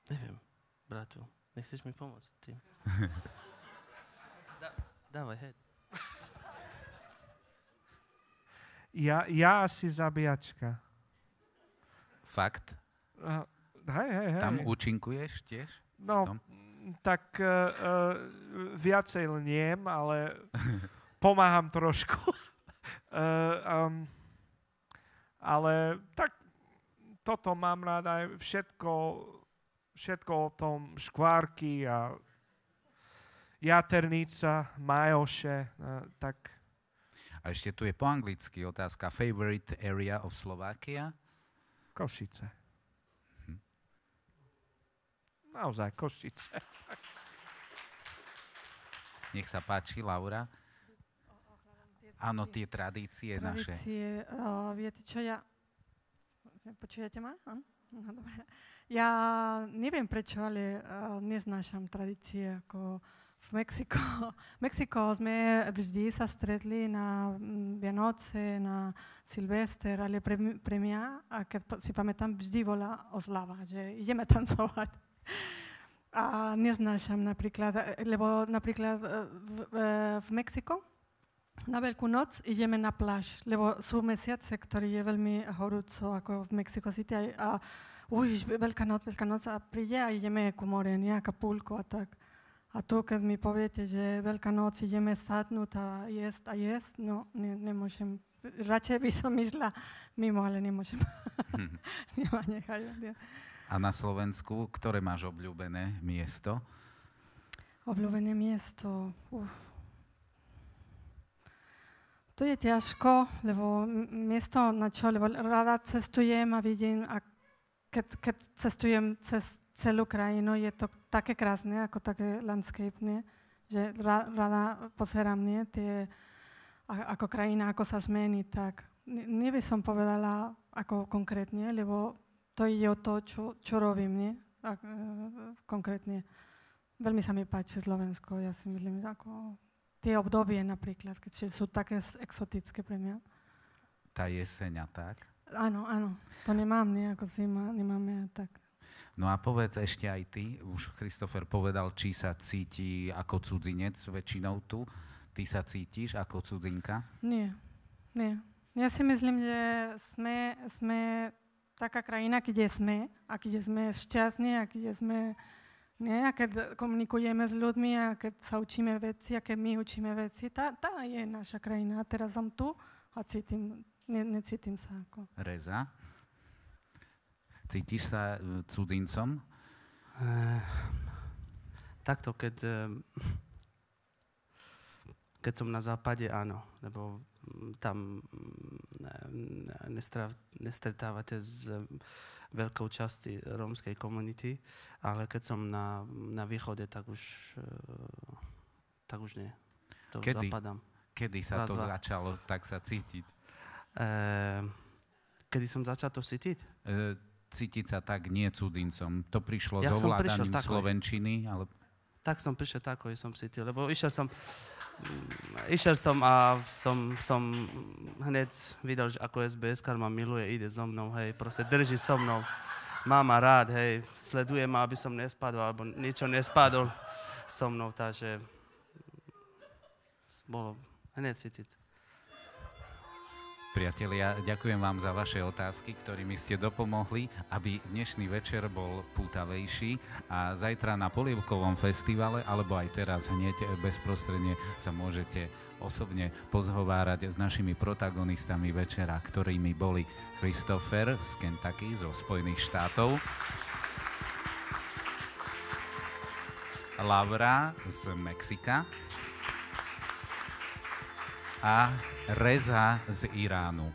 neviem, bratu, nechceš mi pomôcť tým? [LAUGHS] Dá, dávaj, hej. Ja, ja asi zabíjačka. Fakt? Uh, hej, hej, hej. Tam účinkuješ tiež? No, tak uh, uh, viacej leniem, ale [LAUGHS] pomáham trošku. [LAUGHS] uh, um, ale tak toto mám rád aj všetko, všetko o tom škvárky a jaternica, majoše, tak... A ešte tu je po anglicky otázka. Favorite area of Slovakia? Košice. Hm. Naozaj, Košice. Nech sa páči, Laura. Áno, tie tradície, tradície naše. Tradície, uh, viete čo, ja Počujete ma? No, dobre. Ja neviem prečo, ale uh, neznášam tradície ako v Mexiko. [LAUGHS] Mexiko sme vždy sa stretli na mm, Vianoce, na Silvester, ale pre, pre mňa, a keď si pamätám, vždy bola oslava, že ideme [LAUGHS] tancovať. A neznášam napríklad, lebo napríklad v, v, v Mexiko na Veľkú noc ideme na pláž, lebo sú mesiace, ktorý je veľmi horúco, ako v Mexico City. A už Veľká noc, Veľká noc a príde a ideme ku more, nejaká púlko a tak. A tu, keď mi poviete, že Veľká noc ideme sadnúť a jesť a jesť, no ne, nemôžem. Radšej by som išla mimo, ale nemôžem. [LAUGHS] [LAUGHS] Nemá nechať. A na Slovensku, ktoré máš obľúbené miesto? Obľúbené miesto? Uf. To je ťažko, lebo miesto na čo, lebo rada cestujem a vidím, a keď, keď cestujem cez celú krajinu, je to také krásne, ako také landscape, že rada pozerám nie, tie, ako krajina, ako sa zmení, tak neviem som povedala ako konkrétne, lebo to ide o to, čo, čo robím, nie? A, e, konkrétne. veľmi sa mi páči Slovensko. Ja si myslím, ako tie obdobie napríklad, keď sú také exotické pre mňa. Tá jeseň a tak? Áno, áno. To nemám nejako zima, nemáme tak. No a povedz ešte aj ty, už Christopher povedal, či sa cíti ako cudzinec väčšinou tu. Ty sa cítiš ako cudzinka? Nie, nie. Ja si myslím, že sme, sme taká krajina, kde sme a kde sme šťastní a kde sme nie? A keď komunikujeme s ľuďmi a keď sa učíme veci a keď my učíme veci, tá, tá je naša krajina. A teraz som tu a cítim, ne, necítim sa ako. Reza? Cítiš sa uh, cudzincom? Uh, takto, keď, uh, keď som na západe, áno, lebo tam mm, nestretávate s veľkou časti rómskej komunity, ale keď som na, na východe, tak už, tak už nie. To kedy, zapadám. Kedy sa Raz, to dva. začalo tak sa cítiť? Uh, kedy som začal to cítiť? Uh, cítiť sa tak nie cudzincom. To prišlo ja z ovládaním slovenčiny? Ale... Tak som prišiel tako, som cítil, lebo išiel som, išiel som a som, som hneď videl, že ako SBS kar ma miluje, ide so mnou, hej, proste drží so mnou. Má ma rád, hej, sleduje ma, aby som nespadol, alebo niečo nespadol so mnou, takže bolo hneď cítiť. Priatelia, ďakujem vám za vaše otázky, ktorými ste dopomohli, aby dnešný večer bol pútavejší. A zajtra na Polievkovom festivale, alebo aj teraz hneď bezprostredne sa môžete osobne pozhovárať s našimi protagonistami večera, ktorými boli Christopher z Kentucky zo Spojených štátov, Laura z Mexika, a Reza z Iránu.